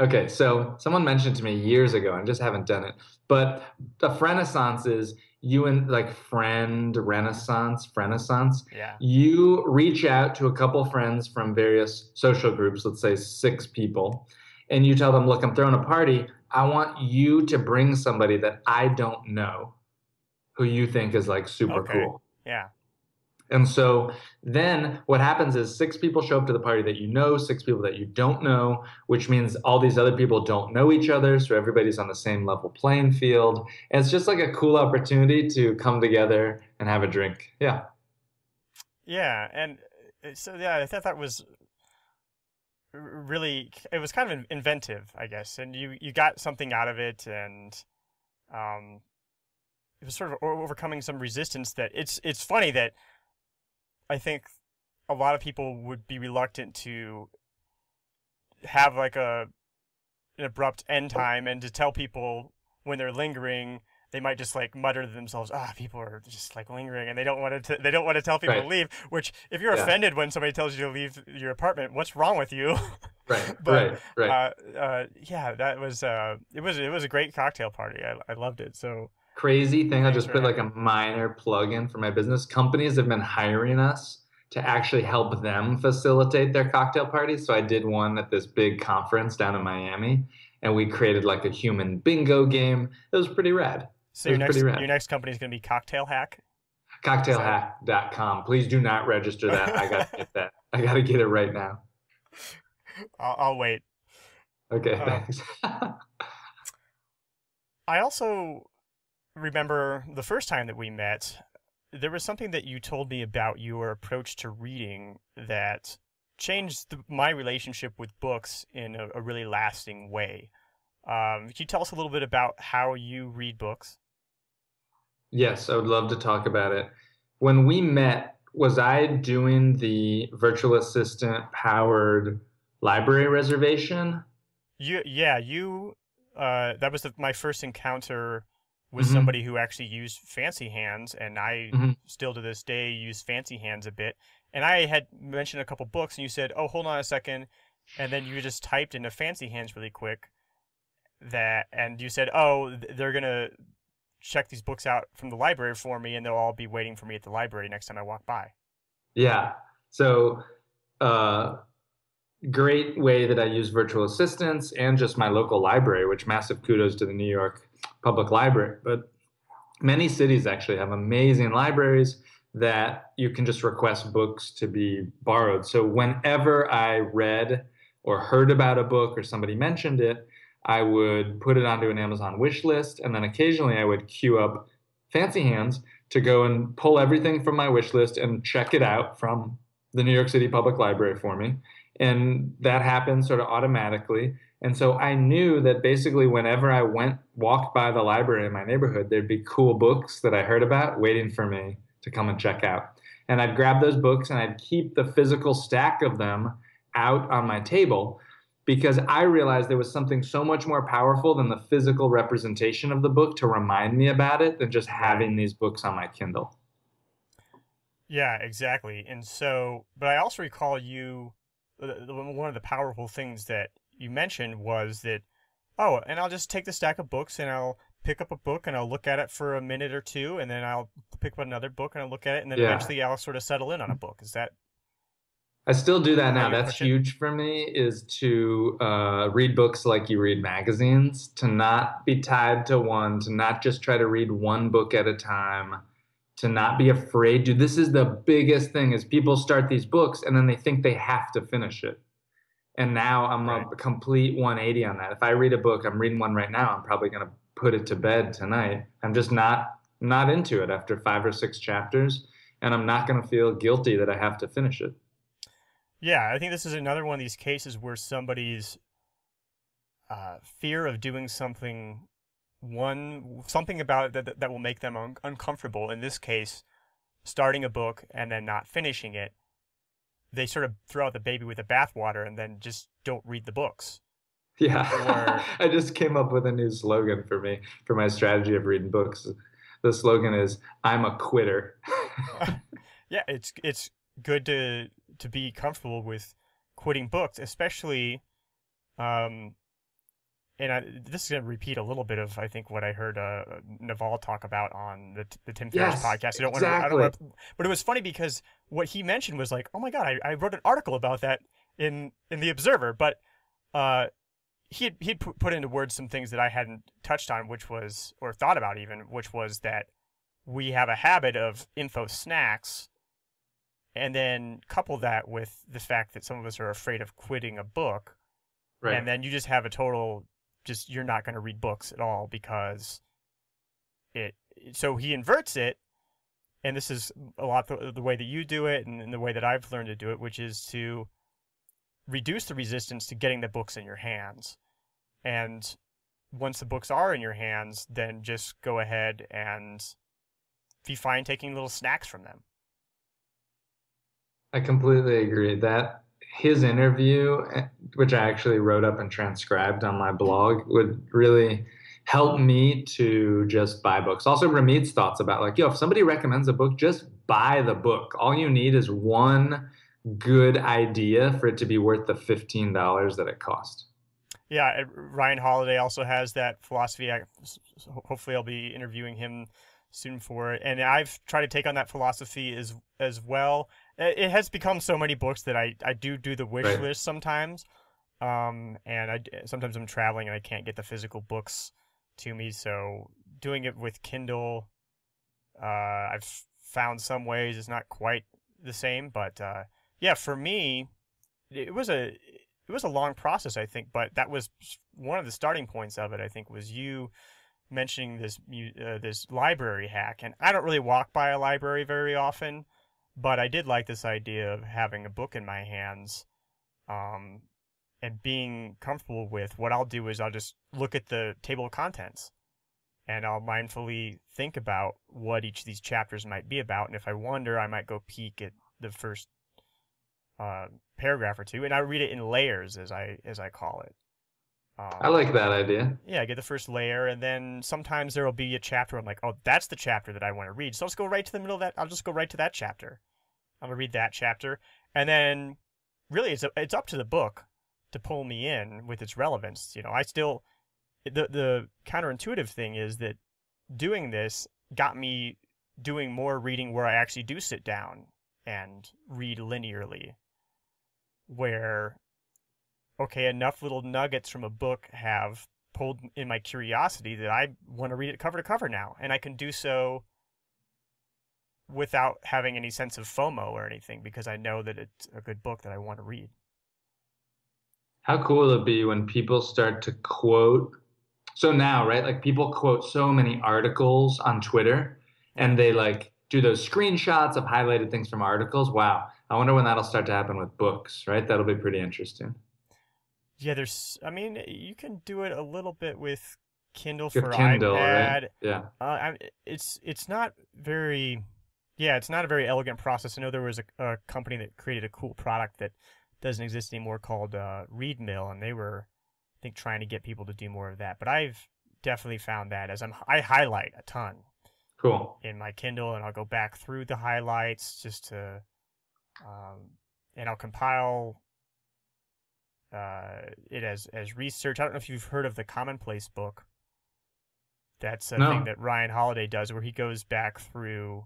Okay, so someone mentioned to me years ago, and just haven't done it. But a Frenaissance is you and like friend renaissance renaissance yeah. you reach out to a couple friends from various social groups let's say six people and you tell them look i'm throwing a party. I want you to bring somebody that i don't know who you think is like super okay. cool. Yeah and so then what happens is six people show up to the party that you know, six people that you don't know, which means all these other people don't know each other. So everybody's on the same level playing field. And it's just like a cool opportunity to come together and have a drink. Yeah. Yeah. And uh, so, yeah, I thought that was really, it was kind of inventive, I guess. And you, you got something out of it. And, um, it was sort of overcoming some resistance that it's, it's funny that, I think a lot of people would be reluctant to have like a an abrupt end time and to tell people when they're lingering they might just like mutter to themselves, "Ah, people are just like lingering," and they don't want to. They don't want to tell people Right. to leave. Which, if you're Yeah. offended when somebody tells you to leave your apartment, what's wrong with you? (laughs) Right, But, right, right. uh, uh, yeah, that was uh, it was it was a great cocktail party. I, I loved it. So Crazy thing, I'll just put like a minor plug in for my business. Companies have been hiring us to actually help them facilitate their cocktail parties. So I did one at this big conference down in Miami, and we created like a human bingo game. It was pretty rad. so your next your next company is going to be Cocktail Hack. Cocktailhack.com. Please do not register that. I gotta get that. (laughs) I gotta get it right now. I'll, I'll wait. Okay, Uh, thanks. (laughs) I also remember the first time that we met, there was something that you told me about your approach to reading that changed the, my relationship with books in a, a really lasting way. Um, can you tell us a little bit about how you read books? Yes, I would love to talk about it. When we met, was I doing the virtual assistant powered library reservation? You, yeah, you. Uh, that was the, my first encounter with Mhm. somebody who actually used Fancy Hands, and I Mhm. still to this day use Fancy Hands a bit. And I had mentioned a couple books, and you said, "Oh, hold on a second. and then you just typed into Fancy Hands really quick. That, and you said, "Oh, they're gonna check these books out from the library for me, and they'll all be waiting for me at the library next time I walk by." Yeah. So, uh, great way that I use virtual assistants and just my local library, which massive kudos to the New York Public Library. But many cities actually have amazing libraries that you can just request books to be borrowed. So, whenever I read or heard about a book or somebody mentioned it, I would put it onto an Amazon wish list, and then occasionally I would queue up Fancy Hands to go and pull everything from my wish list and check it out from the New York City Public Library for me. And that happened sort of automatically. And so I knew that basically whenever I went walked by the library in my neighborhood, there'd be cool books that I heard about waiting for me to come and check out. And I'd grab those books and I'd keep the physical stack of them out on my table because I realized there was something so much more powerful than the physical representation of the book to remind me about it than just having these books on my Kindle. Yeah, exactly. And so, but I also recall you, one of the powerful things that you mentioned was that, oh, and I'll just take the stack of books and I'll pick up a book and I'll look at it for a minute or two, and then I'll pick up another book and I'll look at it, and then Yeah. eventually I'll sort of settle in on a book. Is that I still do that now. That's it? huge for me is to uh, read books like you read magazines, to not be tied to one, to not just try to read one book at a time, to not be afraid to. This is the biggest thing is people start these books and then they think they have to finish it. And now I'm a complete 180 on that. If I read a book, I'm reading one right now, I'm probably going to put it to bed tonight. I'm just not not into it after 5 or 6 chapters and I'm not going to feel guilty that I have to finish it. Yeah, I think this is another one of these cases where somebody's uh, fear of doing something, one something about it that that, that will make them un- uncomfortable. In this case, starting a book and then not finishing it, they sort of throw out the baby with the bathwater and then just don't read the books. Yeah. Or- (laughs) I just came up with a new slogan for me for my strategy of reading books. The slogan is I'm a quitter. (laughs) (laughs) yeah, it's it's good to to be comfortable with quitting books, especially um and I, this is going to repeat a little bit of I think what I heard uh, Naval talk about on the the Tim Ferriss Yes, podcast. I don't want to, I don't exactly. want to, but it was funny because what he mentioned was like, oh my god, I, I wrote an article about that in in the Observer, but uh, he had, he had put into words some things that I hadn't touched on, which was or thought about even, which was that we have a habit of info snacks, and then couple that with the fact that some of us are afraid of quitting a book, Right. and then you just have a total just you're not going to read books at all because it so he inverts it and this is a lot the, the way that you do it and, and the way that I've learned to do it which is to reduce the resistance to getting the books in your hands and once the books are in your hands then just go ahead and be fine taking little snacks from them I completely agree. That his interview, eh, which I actually wrote up and transcribed on my blog, would really help me to just buy books. Also, Ramit's thoughts about like, yo, if somebody recommends a book, just buy the book. All you need is one good idea for it to be worth the $15 that it cost. Yeah, Ryan Holiday also has that philosophy. I, hopefully, I'll be interviewing him soon for it. And I've tried to take on that philosophy as as well. It has become so many books that I, I do do the wish right. list sometimes. Um, and I sometimes I'm traveling and I can't get the physical books to me. So doing it with Kindle, uh, I've found some ways it's not quite the same, but uh, yeah, for me, it was a it was a long process, I think, but that was one of the starting points of it. I think was you mentioning this uh, this library hack, and I don't really walk by a library very often, but I did like this idea of having a book in my hands, um, and being comfortable with what I'll do is I'll just look at the table of contents, and I'll mindfully think about what each of these chapters might be about, and if I wonder, I might go peek at the first uh, paragraph or two, and I read it in layers, as I as I call it. Um, I like that idea. Yeah, I get the first layer, and then sometimes there will be a chapter. I'm like, oh, that's the chapter that I want to read. So I'll just go right to the middle of that. I'll just go right to that chapter. I'm gonna read that chapter, and then really, it's it's up to the book to pull me in with its relevance. You know, I still the the counterintuitive thing is that doing this got me doing more reading where I actually do sit down and read linearly, where okay, enough little nuggets from a book have pulled in my curiosity that I want to read it cover to cover now, and I can do so without having any sense of FOMO or anything because I know that it's a good book that I want to read. How cool will it be when people start to quote? So now, right? Like people quote so many articles on Twitter and they like do those screenshots of highlighted things from articles. Wow. I wonder when that'll start to happen with books, right? That'll be pretty interesting. Yeah, there's. I mean, you can do it a little bit with Kindle for Kindle, iPad. Right? Yeah. Uh, it's it's not very. Yeah, it's not a very elegant process. I know there was a, a company that created a cool product that doesn't exist anymore called uh, Readmill, and they were, I think, trying to get people to do more of that. But I've definitely found that as I'm I highlight a ton. Cool. In my Kindle, and I'll go back through the highlights just to, um, and I'll compile uh, it as as research. I don't know if you've heard of the Commonplace book. That's a no. thing that Ryan Holiday does, where he goes back through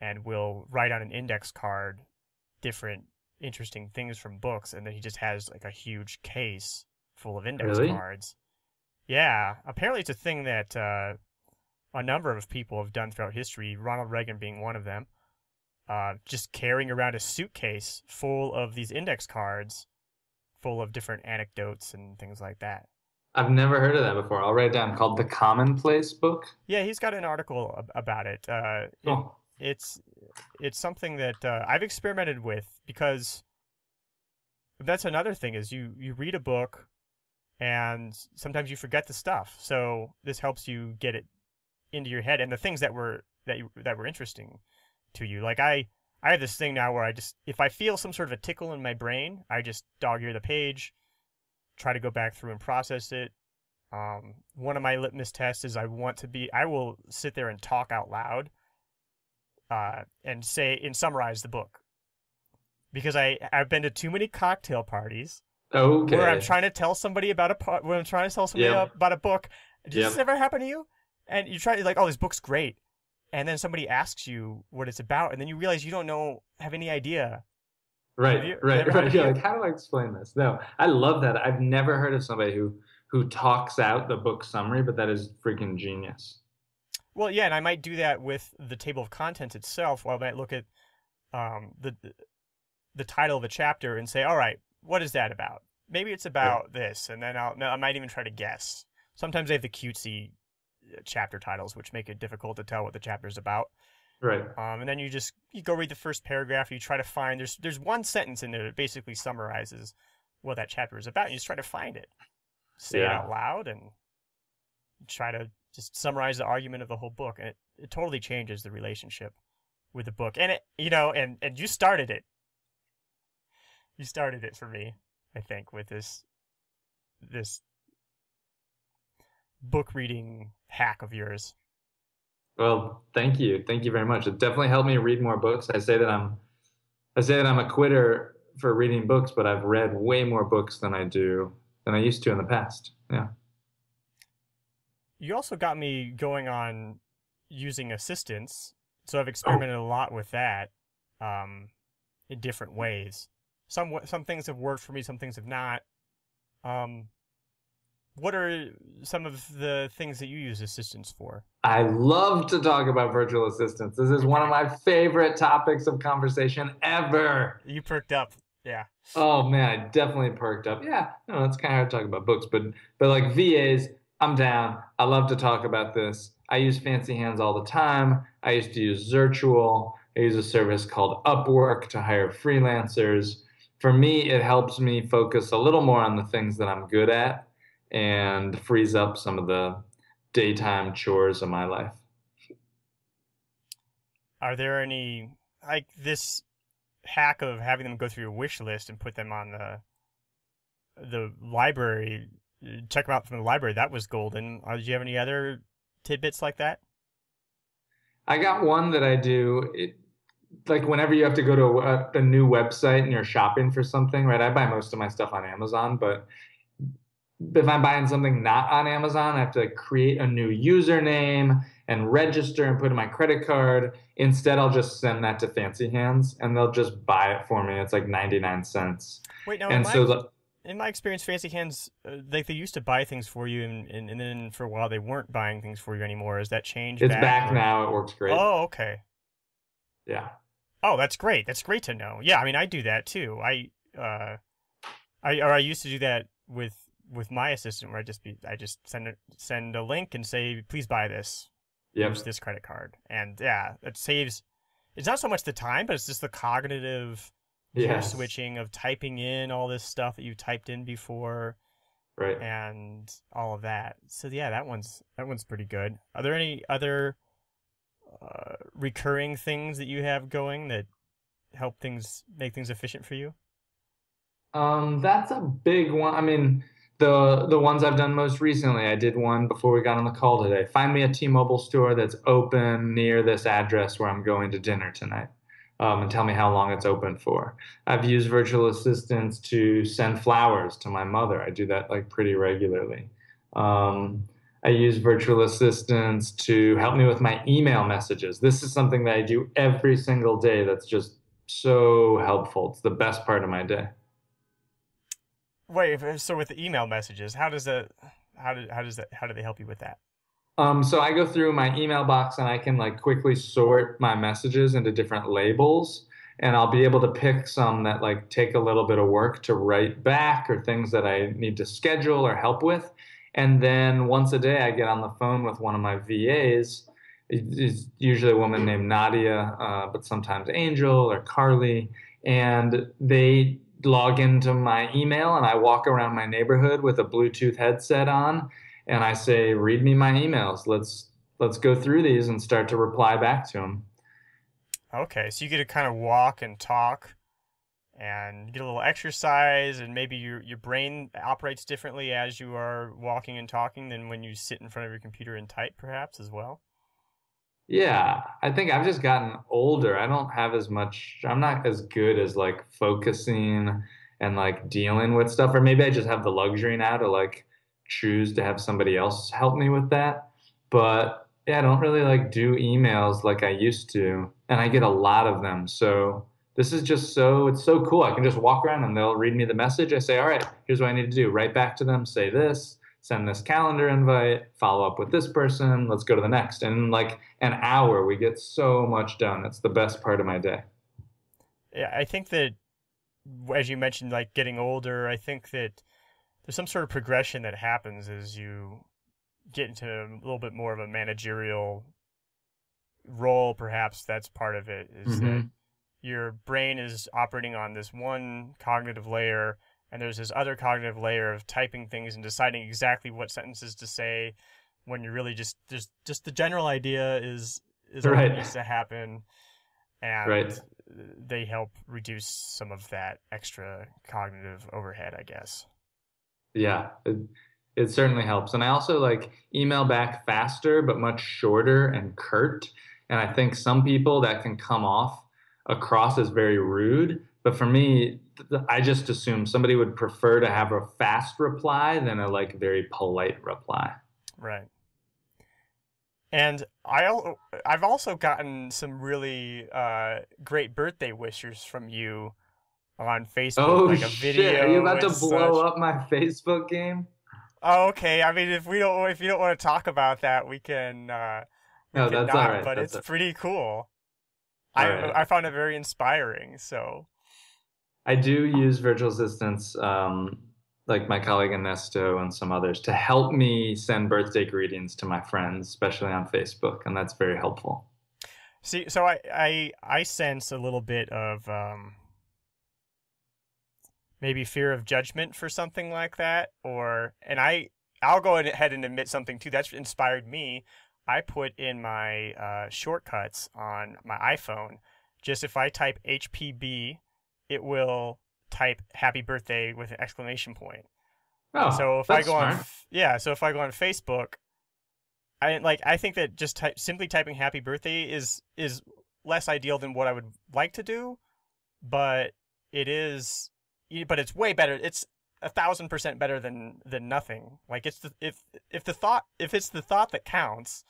and will write on an index card different interesting things from books, and then he just has like a huge case full of index really? cards. Yeah, apparently it's a thing that uh, a number of people have done throughout history. Ronald Reagan being one of them. Uh, just carrying around a suitcase full of these index cards full of different anecdotes and things like that. I've never heard of that before. I'll write it down. Called the Commonplace Book. Yeah, he's got an article about it. Uh, oh. It, it's it's something that uh, I've experimented with because that's another thing is you you read a book and sometimes you forget the stuff. So this helps you get it into your head and the things that were that you, that were interesting to you. Like I I have this thing now where I just, if I feel some sort of a tickle in my brain, I just dog ear the page, try to go back through and process it. Um, one of my litmus tests is I want to be, I will sit there and talk out loud uh, and say, and summarize the book. Because I, I've been to too many cocktail parties okay. where I'm trying to tell somebody about a, when I'm trying to tell somebody about a book. Does yep. this ever happen to you? And you try, to like, oh, this book's great and then somebody asks you what it's about, and then you realize you don't know, have any idea. Right, you, right, right. You're like, how do I explain this? No, I love that. I've never heard of somebody who who talks out the book summary, but that is freaking genius. Well, yeah, and I might do that with the table of contents itself. Or I might look at um, the the title of a chapter and say, all right, what is that about? Maybe it's about yeah. this, and then I'll no, I might even try to guess. Sometimes they have the cutesy chapter titles, which make it difficult to tell what the chapter is about. Right. Um, and then you just you go read the first paragraph. You try to find there's there's one sentence in there that basically summarizes what that chapter is about. And you just try to find it, say yeah. it out loud, and try to just summarize the argument of the whole book. And it, it totally changes the relationship with the book. And it you know and and you started it. you started it for me. I think with this this book reading hack of yours. Well, thank you, thank you very much. It definitely helped me read more books. I say that I'm I say that I'm a quitter for reading books, but I've read way more books than I do than I used to in the past. Yeah. You also got me going on using assistants, so I've experimented oh. a lot with that um, in different ways. Some some things have worked for me, some things have not. Um, what are some of the things that you use assistants for? I love to talk about virtual assistants. This is one of my favorite topics of conversation ever. You perked up. Yeah. Oh man, I definitely perked up. Yeah, no, it's kind of hard to talk about books, but but like VAs, I'm down. I love to talk about this. I use Fancy Hands all the time. I used to use Zirtual. I use a service called Upwork to hire freelancers. For me, it helps me focus a little more on the things that I'm good at and frees up some of the daytime chores of my life. Are there any like this hack of having them go through your wish list and put them on the the library check them out from the library that was golden uh, did you have any other tidbits like that i got one that i do it, like whenever you have to go to a, a, new website and you're shopping for something right i buy most of my stuff on amazon but if i'm buying something not on amazon i have to create a new username and register and put in my credit card. Instead, I'll just send that to Fancy Hands and they'll just buy it for me. It's like 99 cents. Wait, now, and so my, the, in my experience, Fancy Hands, uh, like they used to buy things for you and, and, and, then for a while they weren't buying things for you anymore. Is that changed? It's back, back now. It works great. Oh, okay. Yeah. Oh, that's great. That's great to know. Yeah, I mean, I do that too. I, uh, I, or I used to do that with with my assistant where I just be I just send a, send a link and say please buy this yep. use this credit card. And yeah, it saves. It's not so much the time, but it's just the cognitive yes. switching of typing in all this stuff that you typed in before, right? And all of that. So yeah, that one's that one's pretty good. Are there any other uh, recurring things that you have going that help things make things efficient for you? Um, that's a big one. I mean, the the ones I've done most recently. I did one before we got on the call today. Find me a T-Mobile store that's open near this address where I'm going to dinner tonight, um, and tell me how long it's open for. I've used virtual assistants to send flowers to my mother. I do that like pretty regularly. Um, I use virtual assistants to help me with my email messages. This is something that I do every single day. That's just so helpful. It's the best part of my day. Wait, so with the email messages, how does that, how do, how does that, how do they help you with that? Um, so I go through my email box and I can like quickly sort my messages into different labels, and I'll be able to pick some that like take a little bit of work to write back or things that I need to schedule or help with. And then once a day, I get on the phone with one of my VAs. It's usually a woman named Nadia, uh, but sometimes Angel or Carly, and they log into my email and I walk around my neighborhood with a Bluetooth headset on and I say, "Read me my emails. Let's let's go through these and start to reply back to them." Okay, so you get to kind of walk and talk and get a little exercise and maybe your your brain operates differently as you are walking and talking than when you sit in front of your computer and type perhaps as well. Yeah, I think I've just gotten older. I don't have as much, I'm not as good as like focusing and like dealing with stuff. Or maybe I just have the luxury now to like choose to have somebody else help me with that. But yeah, I don't really like do emails like I used to. And I get a lot of them. So this is just so, it's so cool. I can just walk around and they'll read me the message. I say, all right, here's what I need to do. Write back to them, say this send this calendar invite, follow up with this person, let's go to the next. And in like an hour, we get so much done. It's the best part of my day. Yeah, I think that as you mentioned, like getting older, I think that there's some sort of progression that happens as you get into a little bit more of a managerial role. Perhaps that's part of it. Is mm-hmm. that your brain is operating on this one cognitive layer and there's this other cognitive layer of typing things and deciding exactly what sentences to say when you're really just just just the general idea is is right. what needs to happen and right. they help reduce some of that extra cognitive overhead, I guess. Yeah, it, it certainly helps. And I also like email back faster, but much shorter and curt. And I think some people that can come off across as very rude. But for me, I just assume somebody would prefer to have a fast reply than a like very polite reply. Right. And I I've also gotten some really uh, great birthday wishes from you on Facebook, oh, like a shit. video. Are you about to blow such. up my Facebook game? Oh, okay. I mean, if we don't, if you don't want to talk about that, we can. Uh, we No, can that's not, all right, But that's it's pretty cool. All I right. I found it very inspiring. So I do use virtual assistants, um, like my colleague Ernesto and some others, to help me send birthday greetings to my friends, especially on Facebook, and that's very helpful. see, so I I I sense a little bit of um, maybe fear of judgment for something like that, or and I I'll go ahead and admit something too. That's inspired me. I put in my uh, shortcuts on my iPhone. Just if I type HPB, it will type "Happy Birthday" with an exclamation point. Oh, so if I go on, smart. f- yeah, so if I go on Facebook, I like I think that just type, simply typing "Happy Birthday" is is less ideal than what I would like to do, but it is, but it's way better. It's a thousand percent better than than nothing. Like it's the if if the thought if it's the thought that counts,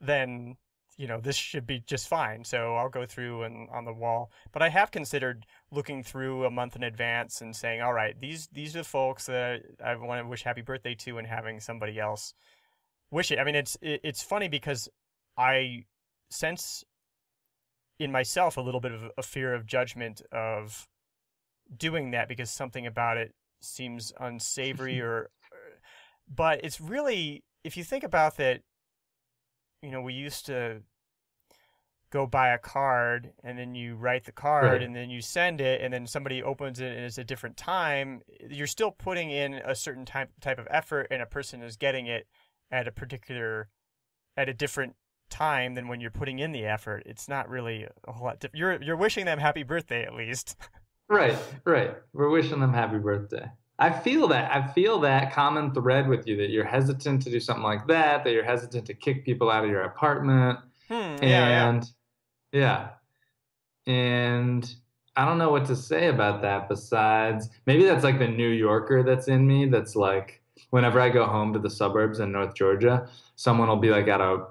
then you know this should be just fine. So I'll go through and on the wall. But I have considered looking through a month in advance and saying, all right, these these are the folks that I want to wish happy birthday to, and having somebody else wish it. I mean, it's it, it's funny because I sense in myself a little bit of a fear of judgment of doing that because something about it seems unsavory (laughs) or but it's really if you think about that you know we used to go buy a card and then you write the card Right. and then you send it and then somebody opens it and it's a different time you're still putting in a certain type type of effort and a person is getting it at a particular at a different time than when you're putting in the effort it's not really a whole lot different you're you're wishing them happy birthday at least (laughs) Right, right. We're wishing them happy birthday. I feel that. I feel that common thread with you that you're hesitant to do something like that, that you're hesitant to kick people out of your apartment. hmm, yeah, yeah. and yeah. And I don't know what to say about that besides maybe that's like the New Yorker that's in me that's like whenever I go home to the suburbs in North Georgia, someone will be like at a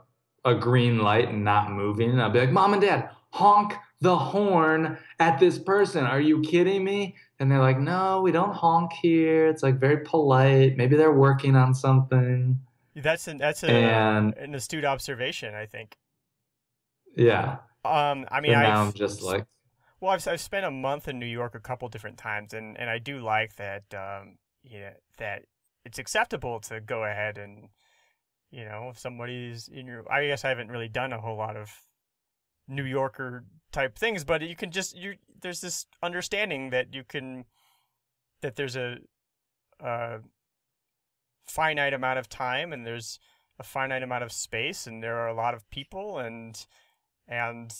a green light and not moving. And I'll be like, Mom and Dad, honk the horn at this person. Are you kidding me? And they're like, No, we don't honk here. It's like very polite. Maybe they're working on something. That's an that's a, And an astute observation, I think. yeah. Um, I mean, now I've, I'm just like, well, I've I've spent a month in New York a couple different times, and, and I do like that. Um, yeah, that it's acceptable to go ahead and, you know, if somebody's in your, I guess I haven't really done a whole lot of New Yorker type things, but you can just you there's this understanding that you can that there's a, a finite amount of time and there's a finite amount of space and there are a lot of people and and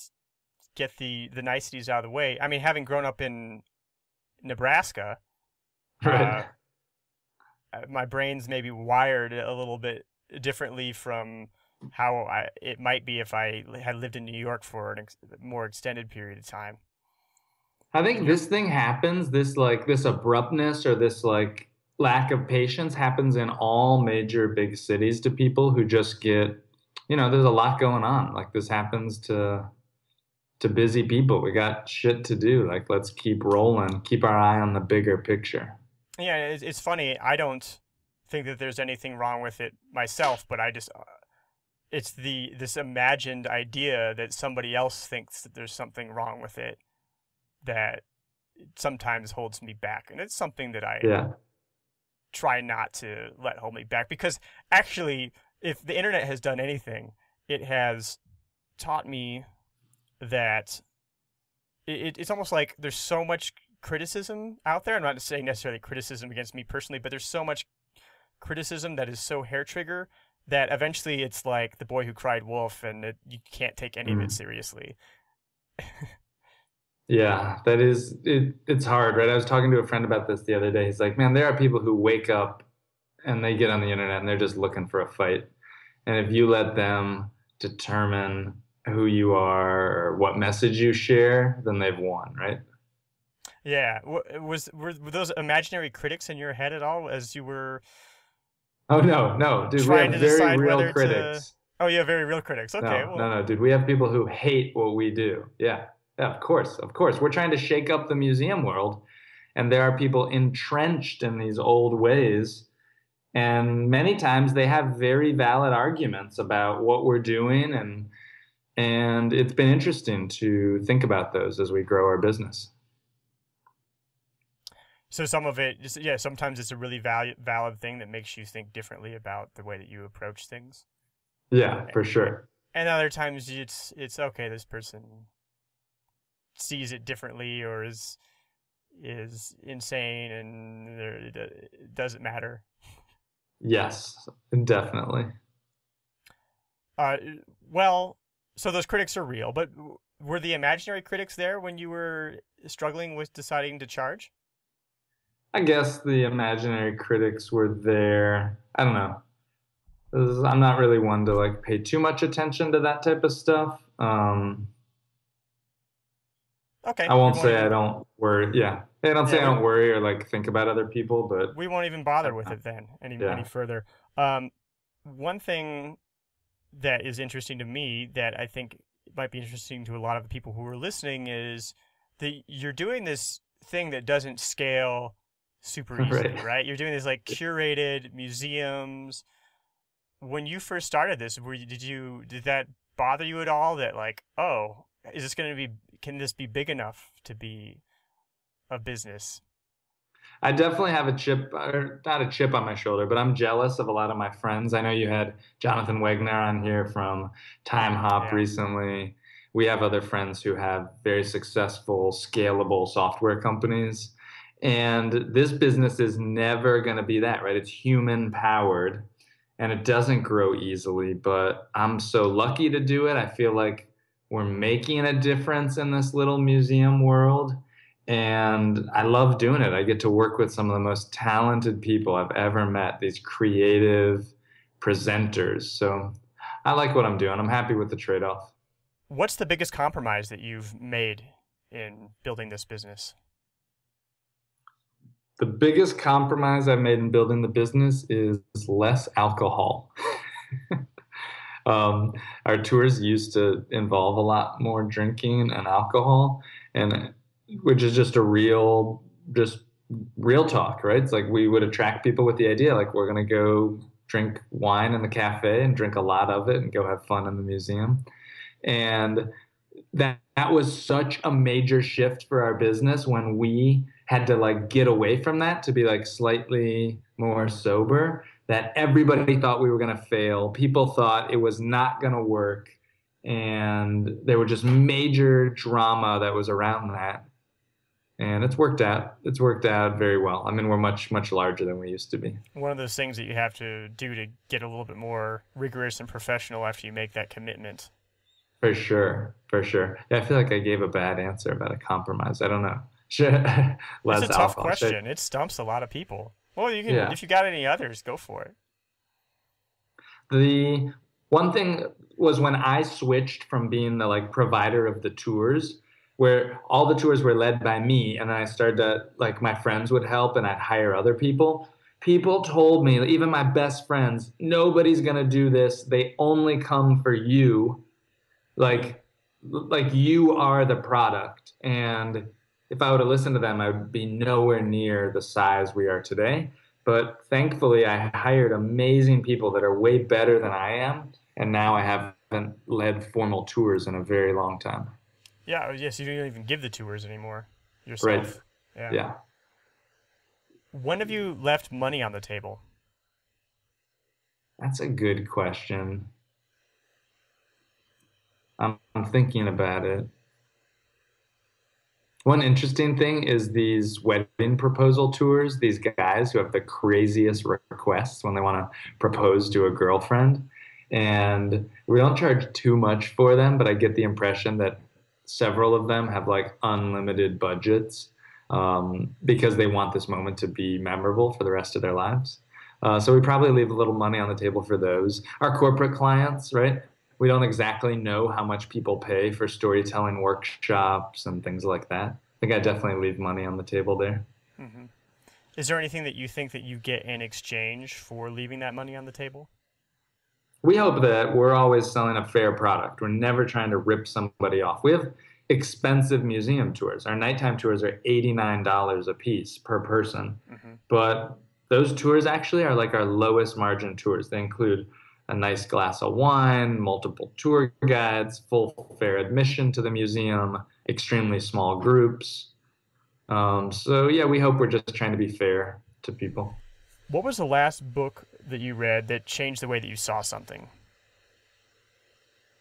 get the the niceties out of the way. I mean, having grown up in Nebraska, (laughs) right. uh, my brain's maybe wired a little bit differently from how I, it might be if I had lived in New York for a ex- more extended period of time. I think this thing happens, this like this abruptness or this like lack of patience happens in all major big cities to people who just get, you know, there's a lot going on. Like this happens to to busy people. We got shit to do. Like let's keep rolling, keep our eye on the bigger picture. Yeah, it's, funny. I don't think that there's anything wrong with it myself, but I just it's the this imagined idea that somebody else thinks that there's something wrong with it that sometimes holds me back, and it's something that I Yeah. try not to let hold me back because actually, if the internet has done anything, it has taught me that it, it's almost like there's so much criticism out there. I'm not saying necessarily criticism against me personally, but there's so much criticism that is so hair trigger that eventually it's like the boy who cried wolf, and it, you can't take any of it Mhm. seriously. (laughs) Yeah, that is it, it's hard, right? I was talking to a friend about this the other day. He's like, "Man, there are people who wake up and they get on the internet and they're just looking for a fight. And if you let them determine who you are or what message you share, then they've won, right? Yeah. Was were, were those imaginary critics in your head at all as you were? Oh no, no, dude. We have very real critics. To... Oh yeah, very real critics. Okay. No, well... no, no, dude. We have people who hate what we do. Yeah, yeah. Of course, of course. We're trying to shake up the museum world, and there are people entrenched in these old ways. And many times they have very valid arguments about what we're doing and and it's been interesting to think about those as we grow our business. So some of it, yeah, sometimes it's a really valid valid thing that makes you think differently about the way that you approach things. Yeah, for sure. And other times it's it's okay. This person sees it differently or is is insane, and it doesn't matter. Yes, definitely. Uh, well, so those critics are real, but were the imaginary critics there when you were struggling with deciding to charge? I guess the imaginary critics were there. I don't know. I'm not really one to like pay too much attention to that type of stuff. Um, okay. I won't say I don't worry. Yeah, I don't yeah, say I don't worry or like think about other people, but we won't even bother with it then any yeah. any further. Um, one thing that is interesting to me that I think might be interesting to a lot of the people who are listening is that you're doing this thing that doesn't scale super easily, (laughs) right? right? You're doing these like curated museums. When you first started this, were you, did you did that bother you at all? That like, oh, is this going to be? Can this be big enough to be a business? I definitely have a chip, or not a chip on my shoulder, but I'm jealous of a lot of my friends. I know you had Jonathan Wegener on here from Timehop yeah. recently. We have other friends who have very successful, scalable software companies. And this business is never going to be that, right? It's human powered and it doesn't grow easily, but I'm so lucky to do it. I feel like we're making a difference in this little museum world and I love doing it. I get to work with some of the most talented people I've ever met, these creative presenters. So I like what I'm doing. I'm happy with the trade off. What's the biggest compromise that you've made in building this business? The biggest compromise I've made in building the business is less alcohol. (laughs) um, our tours used to involve a lot more drinking and alcohol. And which is just a real, just real talk, right? It's like we would attract people with the idea, like we're gonna go drink wine in the cafe and drink a lot of it and go have fun in the museum. And that that was such a major shift for our business when we had to like get away from that to be like slightly more sober that everybody thought we were going to fail people thought it was not going to work and there were just major drama that was around that and it's worked out. It's worked out very well. I mean, we're much much larger than we used to be. One of those things that you have to do to get a little bit more rigorous and professional after you make that commitment. For sure, for sure. Yeah, I feel like I gave a bad answer about a compromise. I don't know. Less (laughs) it's a tough question. It stumps a lot of people. Well, you can yeah. if you got any others, go for it. The one thing was when I switched from being the like provider of the tours where all the tours were led by me and then i started to like my friends would help and i'd hire other people people told me even my best friends nobody's going to do this they only come for you like like you are the product and if i would have listened to them i would be nowhere near the size we are today but thankfully i hired amazing people that are way better than i am and now i haven't led formal tours in a very long time yeah, yes, you don't even give the tours anymore yourself. Right. Yeah. yeah. When have you left money on the table? That's a good question. I'm, I'm thinking about it. One interesting thing is these wedding proposal tours, these guys who have the craziest requests when they want to propose to a girlfriend. And we don't charge too much for them, but I get the impression that several of them have like unlimited budgets um, because they want this moment to be memorable for the rest of their lives. Uh, so we probably leave a little money on the table for those. Our corporate clients, right? We don't exactly know how much people pay for storytelling workshops and things like that. I think I definitely leave money on the table there. Mm-hmm. Is there anything that you think that you get in exchange for leaving that money on the table? We hope that we're always selling a fair product. We're never trying to rip somebody off. We have expensive museum tours. Our nighttime tours are $89 a piece per person. Mm-hmm. But those tours actually are like our lowest margin tours. They include a nice glass of wine, multiple tour guides, full fair admission to the museum, extremely small groups. Um, so, yeah, we hope we're just trying to be fair to people. What was the last book that you read that changed the way that you saw something?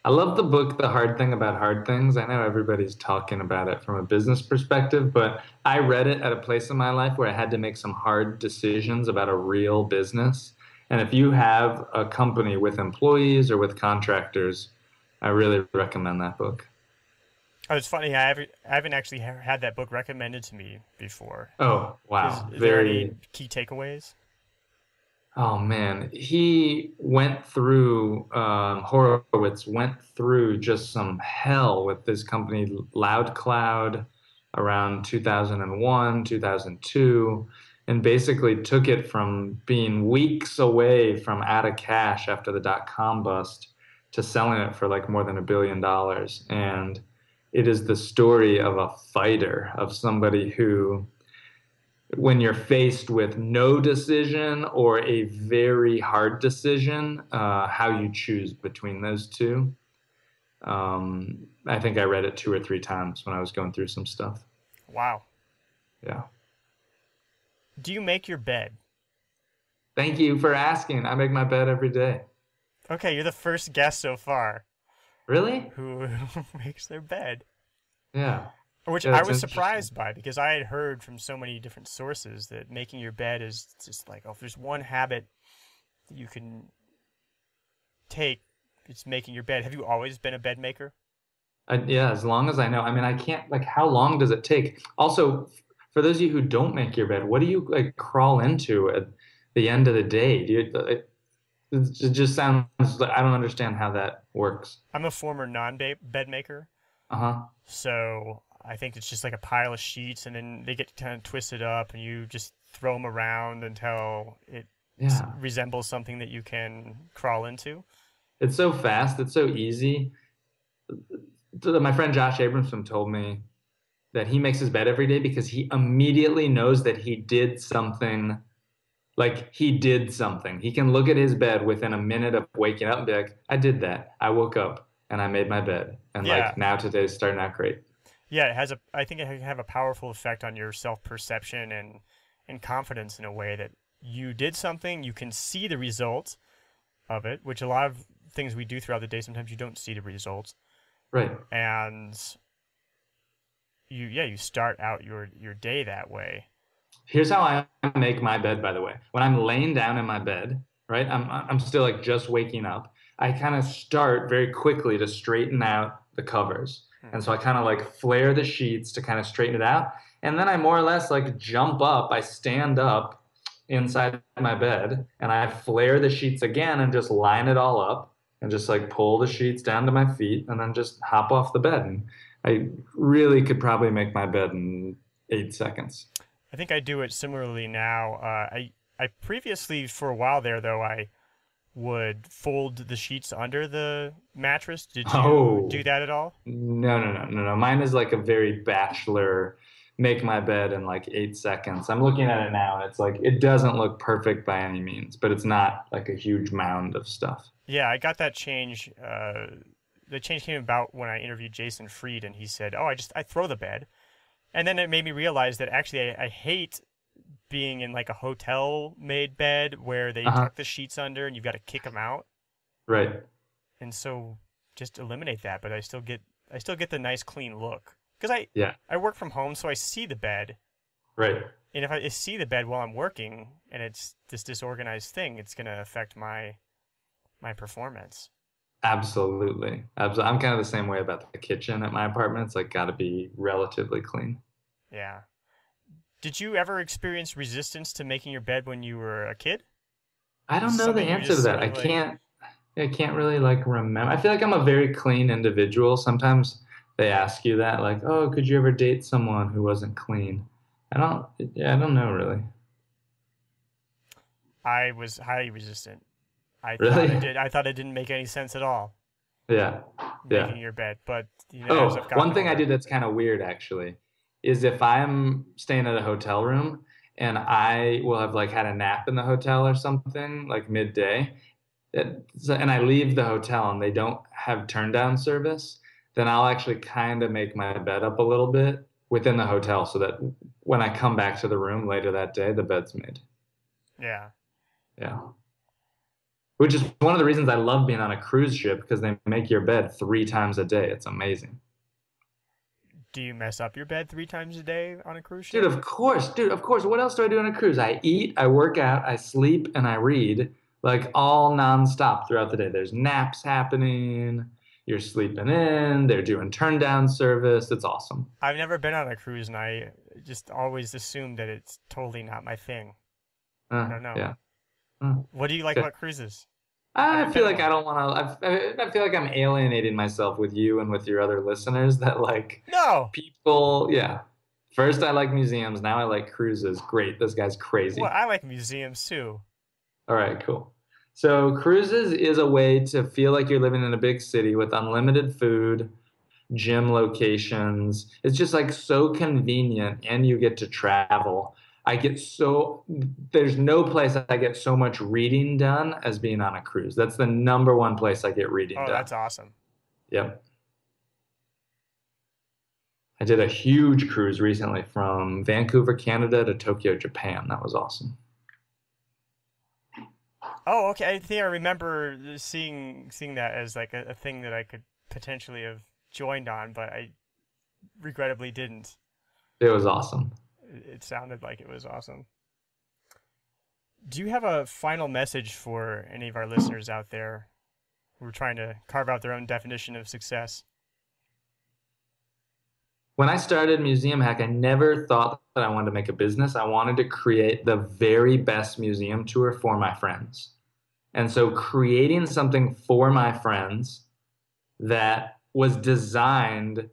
I love the book, The Hard Thing About Hard Things. I know everybody's talking about it from a business perspective, but I read it at a place in my life where I had to make some hard decisions about a real business. And if you have a company with employees or with contractors, I really recommend that book. Oh, it's funny. I haven't, I haven't actually had that book recommended to me before. Oh, wow. Is, is Very key takeaways. Oh man, he went through. Um, Horowitz went through just some hell with this company, LoudCloud, around 2001, 2002, and basically took it from being weeks away from out of cash after the dot com bust to selling it for like more than a billion dollars. And it is the story of a fighter, of somebody who when you're faced with no decision or a very hard decision, uh, how you choose between those two. Um, I think I read it two or three times when I was going through some stuff. Wow. Yeah. Do you make your bed? Thank you for asking. I make my bed every day. Okay, you're the first guest so far. Really? Who (laughs) makes their bed? Yeah. Which yeah, I was surprised by because I had heard from so many different sources that making your bed is just like, oh, if there's one habit that you can take, it's making your bed. Have you always been a bed maker? Uh, yeah, as long as I know. I mean, I can't, like, how long does it take? Also, for those of you who don't make your bed, what do you, like, crawl into at the end of the day? Do you, it, it just sounds, like I don't understand how that works. I'm a former non bed maker. Uh huh. So I think it's just like a pile of sheets, and then they get kind of twisted up, and you just throw them around until it yeah. resembles something that you can crawl into. It's so fast. It's so easy. My friend Josh Abramson told me that he makes his bed every day because he immediately knows that he did something like he did something. He can look at his bed within a minute of waking up and be like, I did that. I woke up and I made my bed. And yeah. like now today's starting out great yeah, it has a. I think it can have a powerful effect on your self perception and and confidence in a way that you did something, you can see the results of it, which a lot of things we do throughout the day sometimes you don't see the results. Right. And you yeah, you start out your your day that way. Here's how I make my bed by the way. When I'm laying down in my bed, right? I'm I'm still like just waking up. I kind of start very quickly to straighten out the covers hmm. and so I kind of like flare the sheets to kind of straighten it out. And then I more or less like jump up, I stand up inside my bed and I flare the sheets again and just line it all up and just like pull the sheets down to my feet and then just hop off the bed. And I really could probably make my bed in eight seconds. I think I do it similarly now. Uh, I I previously for a while there though I would fold the sheets under the mattress. Did you oh. do that at all? No, no, no, no, no. Mine is like a very bachelor make my bed in like eight seconds. I'm looking at it now and it's like it doesn't look perfect by any means, but it's not like a huge mound of stuff. Yeah, I got that change. Uh, the change came about when I interviewed Jason Fried and he said, "Oh, I just I throw the bed," and then it made me realize that actually I, I hate being in like a hotel made bed where they uh-huh. tuck the sheets under and you've got to kick them out. Right. And so just eliminate that, but I still get I still get the nice clean look because I yeah I work from home, so I see the bed. Right. And if I see the bed while I'm working and it's this disorganized thing, it's going to affect my my performance. Absolutely. Absolutely. I'm kind of the same way about the kitchen at my apartment. It's like got to be relatively clean. Yeah. Did you ever experience resistance to making your bed when you were a kid? I don't know the answer to that. I can't I can't really like remember. I feel like I'm a very clean individual. Sometimes they ask you that like, "Oh, could you ever date someone who wasn't clean?" I don't yeah, I don't know really. I was highly resistant. I really? thought it did. I thought it didn't make any sense at all. Yeah. Making yeah. your bed, but you know, oh, one thing I do that's kind of weird actually is if I'm staying at a hotel room and I will have like had a nap in the hotel or something like midday, and I leave the hotel and they don't have turn down service, then I'll actually kind of make my bed up a little bit within the hotel so that when I come back to the room later that day, the bed's made. Yeah. Yeah. Which is one of the reasons I love being on a cruise ship because they make your bed three times a day. It's amazing. Do you mess up your bed three times a day on a cruise ship? Dude, of course. Dude, of course. What else do I do on a cruise? I eat, I work out, I sleep, and I read like all nonstop throughout the day. There's naps happening. You're sleeping in. They're doing turn down service. It's awesome. I've never been on a cruise, and I just always assumed that it's totally not my thing. Uh, I don't know. Yeah. Uh, what do you like about cruises? I feel like I don't want to. I feel like I'm alienating myself with you and with your other listeners. (laughs) That like no people. Yeah. First, I like museums. Now I like cruises. Great. This guy's crazy. Well, I like museums too. All right, cool. So cruises is a way to feel like you're living in a big city with unlimited food, gym locations. It's just like so convenient, and you get to travel. I get so there's no place I get so much reading done as being on a cruise. That's the number one place I get reading oh, done. that's awesome. Yep. I did a huge cruise recently from Vancouver, Canada to Tokyo, Japan. That was awesome. Oh, okay. I think I remember seeing seeing that as like a, a thing that I could potentially have joined on, but I regrettably didn't. It was awesome it sounded like it was awesome. Do you have a final message for any of our listeners out there who are trying to carve out their own definition of success? When I started Museum Hack, I never thought that I wanted to make a business. I wanted to create the very best museum tour for my friends. And so creating something for my friends that was designed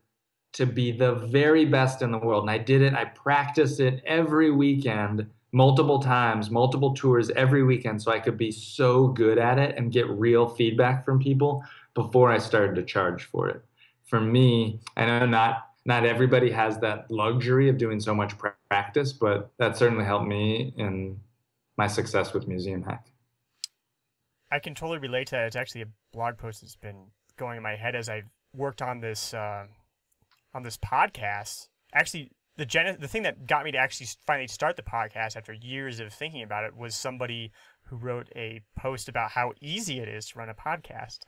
to be the very best in the world. And I did it. I practiced it every weekend, multiple times, multiple tours every weekend, so I could be so good at it and get real feedback from people before I started to charge for it. For me, I know not not everybody has that luxury of doing so much practice, but that certainly helped me in my success with Museum Hack. I can totally relate to that. It's actually a blog post that's been going in my head as I've worked on this uh, on this podcast. Actually, the gen- the thing that got me to actually finally start the podcast after years of thinking about it was somebody who wrote a post about how easy it is to run a podcast.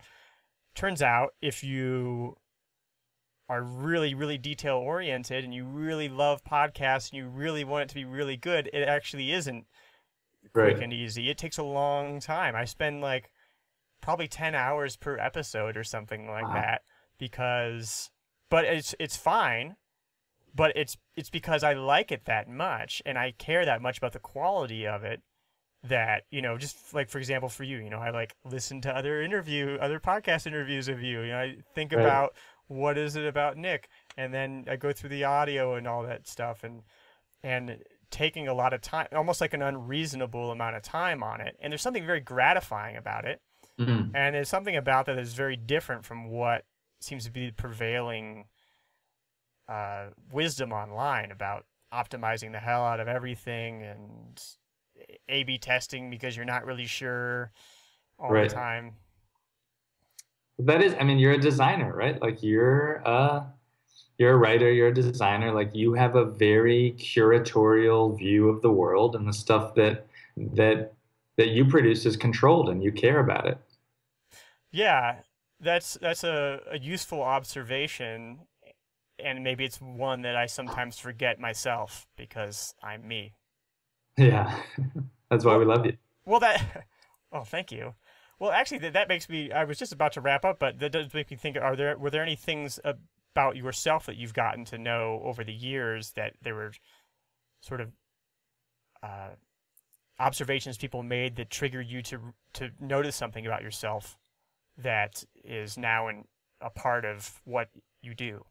Turns out, if you are really, really detail oriented and you really love podcasts and you really want it to be really good, it actually isn't right. quick and easy. It takes a long time. I spend like probably 10 hours per episode or something like wow. that because but it's it's fine but it's it's because I like it that much and I care that much about the quality of it that you know just like for example for you you know I like listen to other interview other podcast interviews of you you know I think right. about what is it about Nick and then I go through the audio and all that stuff and and taking a lot of time almost like an unreasonable amount of time on it and there's something very gratifying about it mm-hmm. and there's something about that that's very different from what seems to be the prevailing uh, wisdom online about optimizing the hell out of everything and A/B testing because you're not really sure all right. the time. That is, I mean, you're a designer, right? Like you're a you're a writer, you're a designer. Like you have a very curatorial view of the world, and the stuff that that that you produce is controlled, and you care about it. Yeah, that's that's a, a useful observation and maybe it's one that I sometimes forget myself because I'm me. Yeah. (laughs) That's why we love you. Well that (laughs) oh thank you. Well, actually, that, that makes me. I was just about to wrap up, but that does make me think. Are there were there any things about yourself that you've gotten to know over the years that there were sort of uh, observations people made that trigger you to to notice something about yourself that is now in, a part of what you do?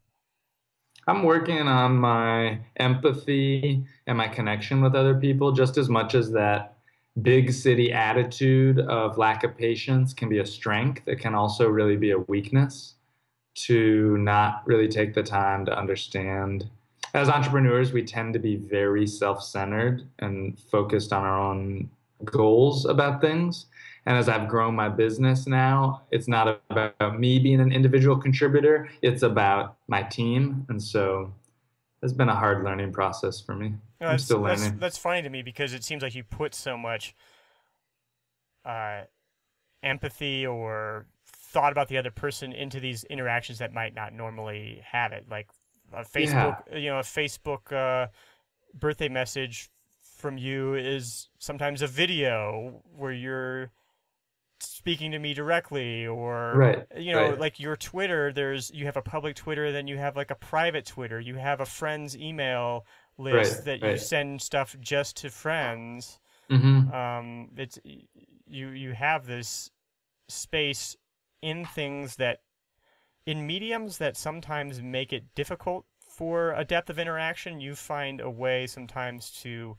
I'm working on my empathy and my connection with other people just as much as that big city attitude of lack of patience can be a strength. It can also really be a weakness to not really take the time to understand. As entrepreneurs, we tend to be very self centered and focused on our own goals about things. And as I've grown my business now, it's not about me being an individual contributor, it's about my team. And so it's been a hard learning process for me. No, I'm still learning. That's, that's, funny to me because it seems like you put so much uh, empathy or thought about the other person into these interactions that might not normally have it. Like a Facebook, yeah. you know, a Facebook uh, birthday message from you is sometimes a video where you're speaking to me directly or right, you know right. like your twitter there's you have a public twitter then you have like a private twitter you have a friends email list right, that you send stuff just to friends mm-hmm. um it's you you have this space in things that in mediums that sometimes make it difficult for a depth of interaction you find a way sometimes to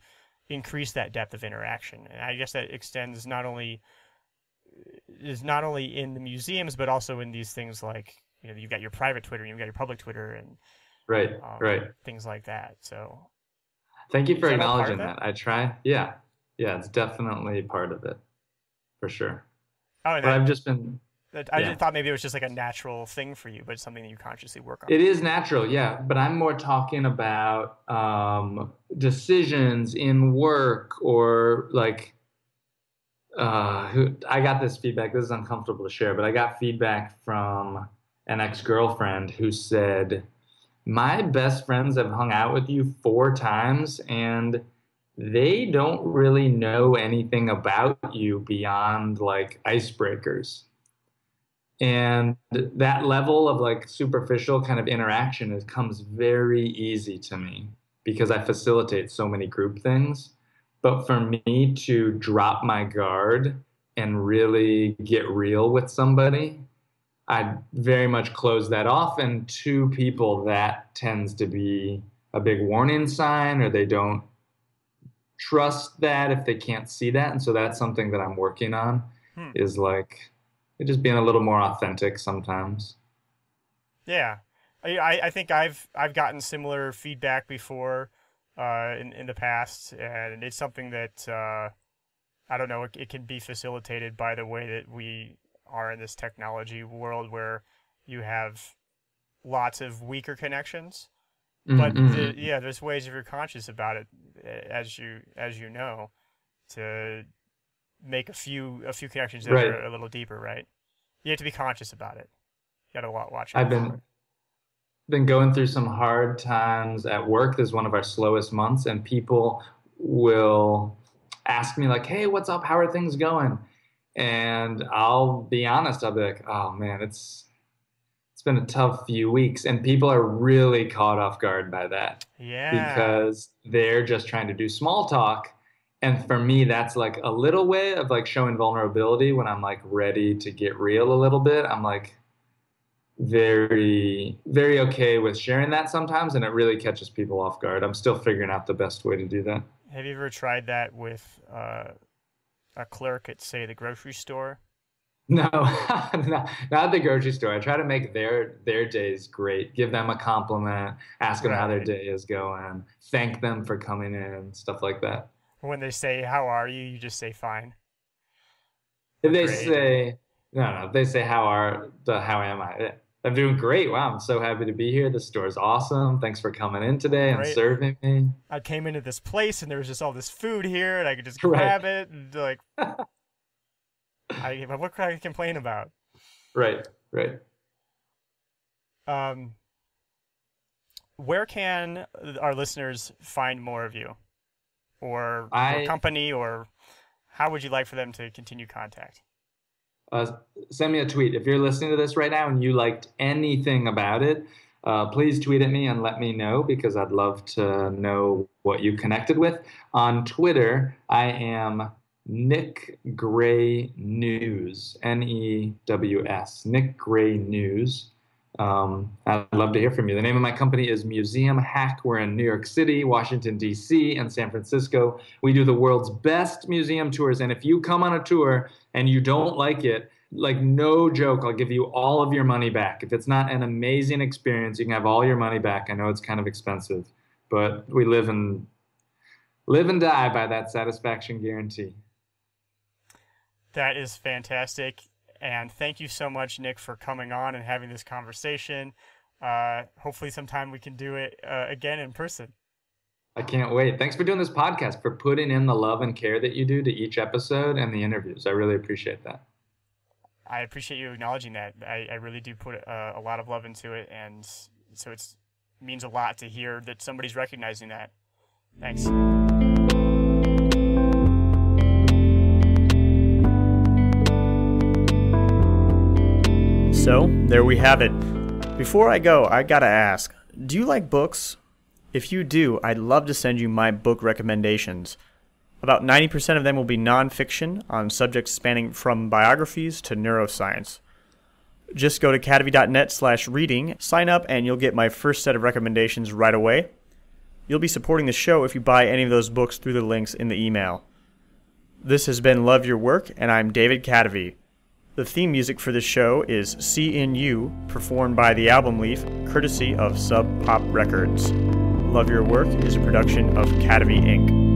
increase that depth of interaction and i guess that extends not only is not only in the museums but also in these things like you know you've got your private Twitter, you've got your public Twitter, and right, um, right, things like that. So, thank you for acknowledging that, that. I try, yeah, yeah, it's definitely part of it, for sure. Oh, but I've just been. I yeah. thought maybe it was just like a natural thing for you, but it's something that you consciously work on. It is natural, yeah. But I'm more talking about um, decisions in work or like uh, who I got this feedback. This is uncomfortable to share, but I got feedback from an ex girlfriend who said, My best friends have hung out with you four times and they don't really know anything about you beyond like icebreakers. And that level of like superficial kind of interaction is, comes very easy to me because I facilitate so many group things but for me to drop my guard and really get real with somebody, I very much close that off. And to people, that tends to be a big warning sign, or they don't trust that if they can't see that. And so that's something that I'm working on hmm. is like just being a little more authentic sometimes. Yeah. I, I think I've I've gotten similar feedback before uh, in in the past, and it's something that uh, I don't know. It, it, can be facilitated by the way that we are in this technology world, where you have lots of weaker connections. Mm-hmm. But the, yeah, there's ways if you're conscious about it, as you as you know, to make a few a few connections that right. are a little deeper. Right? You have to be conscious about it. You got to watch. I've been been going through some hard times at work. This is one of our slowest months, and people will ask me like, "Hey, what's up? How are things going?" And I'll be honest. I'll be like, "Oh man, it's it's been a tough few weeks," and people are really caught off guard by that. Yeah. Because they're just trying to do small talk. And for me, that's like a little way of like showing vulnerability when I'm like ready to get real a little bit. I'm like, very very okay with sharing that sometimes and it really catches people off guard. I'm still figuring out the best way to do that. Have you ever tried that with uh, a clerk at say the grocery store? (laughs) No not, not the grocery store. I try to make their their days great. Give them a compliment ask them right. how their day is going thank them for coming in stuff like that. When they say how are you? you just say fine. If they great. say no no they say how are the how am i I'm doing great. Wow, I'm so happy to be here. The is awesome. Thanks for coming in today and right. serving me. I came into this place and there was just all this food here, and I could just (laughs) grab right. it and like, (laughs) I, what could I complain about? Right, right. Um, where can our listeners find more of you, or I, company, or how would you like for them to continue contact? Uh, send me a tweet. If you're listening to this right now and you liked anything about it, uh, please tweet at me and let me know because I'd love to know what you connected with. On Twitter, I am Nick Gray News, N E W S, Nick Gray News. Um, I'd love to hear from you. The name of my company is Museum Hack. We're in New York City, Washington, D.C., and San Francisco. We do the world's best museum tours. And if you come on a tour and you don't like it, like no joke, I'll give you all of your money back. If it's not an amazing experience, you can have all your money back. I know it's kind of expensive, but we live and live and die by that satisfaction guarantee. That is fantastic. And thank you so much, Nick, for coming on and having this conversation. Uh, hopefully, sometime we can do it uh, again in person. I can't wait. Thanks for doing this podcast, for putting in the love and care that you do to each episode and the interviews. I really appreciate that. I appreciate you acknowledging that. I, I really do put uh, a lot of love into it, and so it means a lot to hear that somebody's recognizing that. Thanks. So, there we have it. Before I go, I gotta ask do you like books? If you do, I'd love to send you my book recommendations. About 90% of them will be nonfiction on subjects spanning from biographies to neuroscience. Just go to kadavy.net slash reading, sign up, and you'll get my first set of recommendations right away. You'll be supporting the show if you buy any of those books through the links in the email. This has been Love Your Work, and I'm David Kadavy. The theme music for this show is You, performed by the Album Leaf, courtesy of Sub Pop Records. Love Your Work is a production of Kadavy Inc.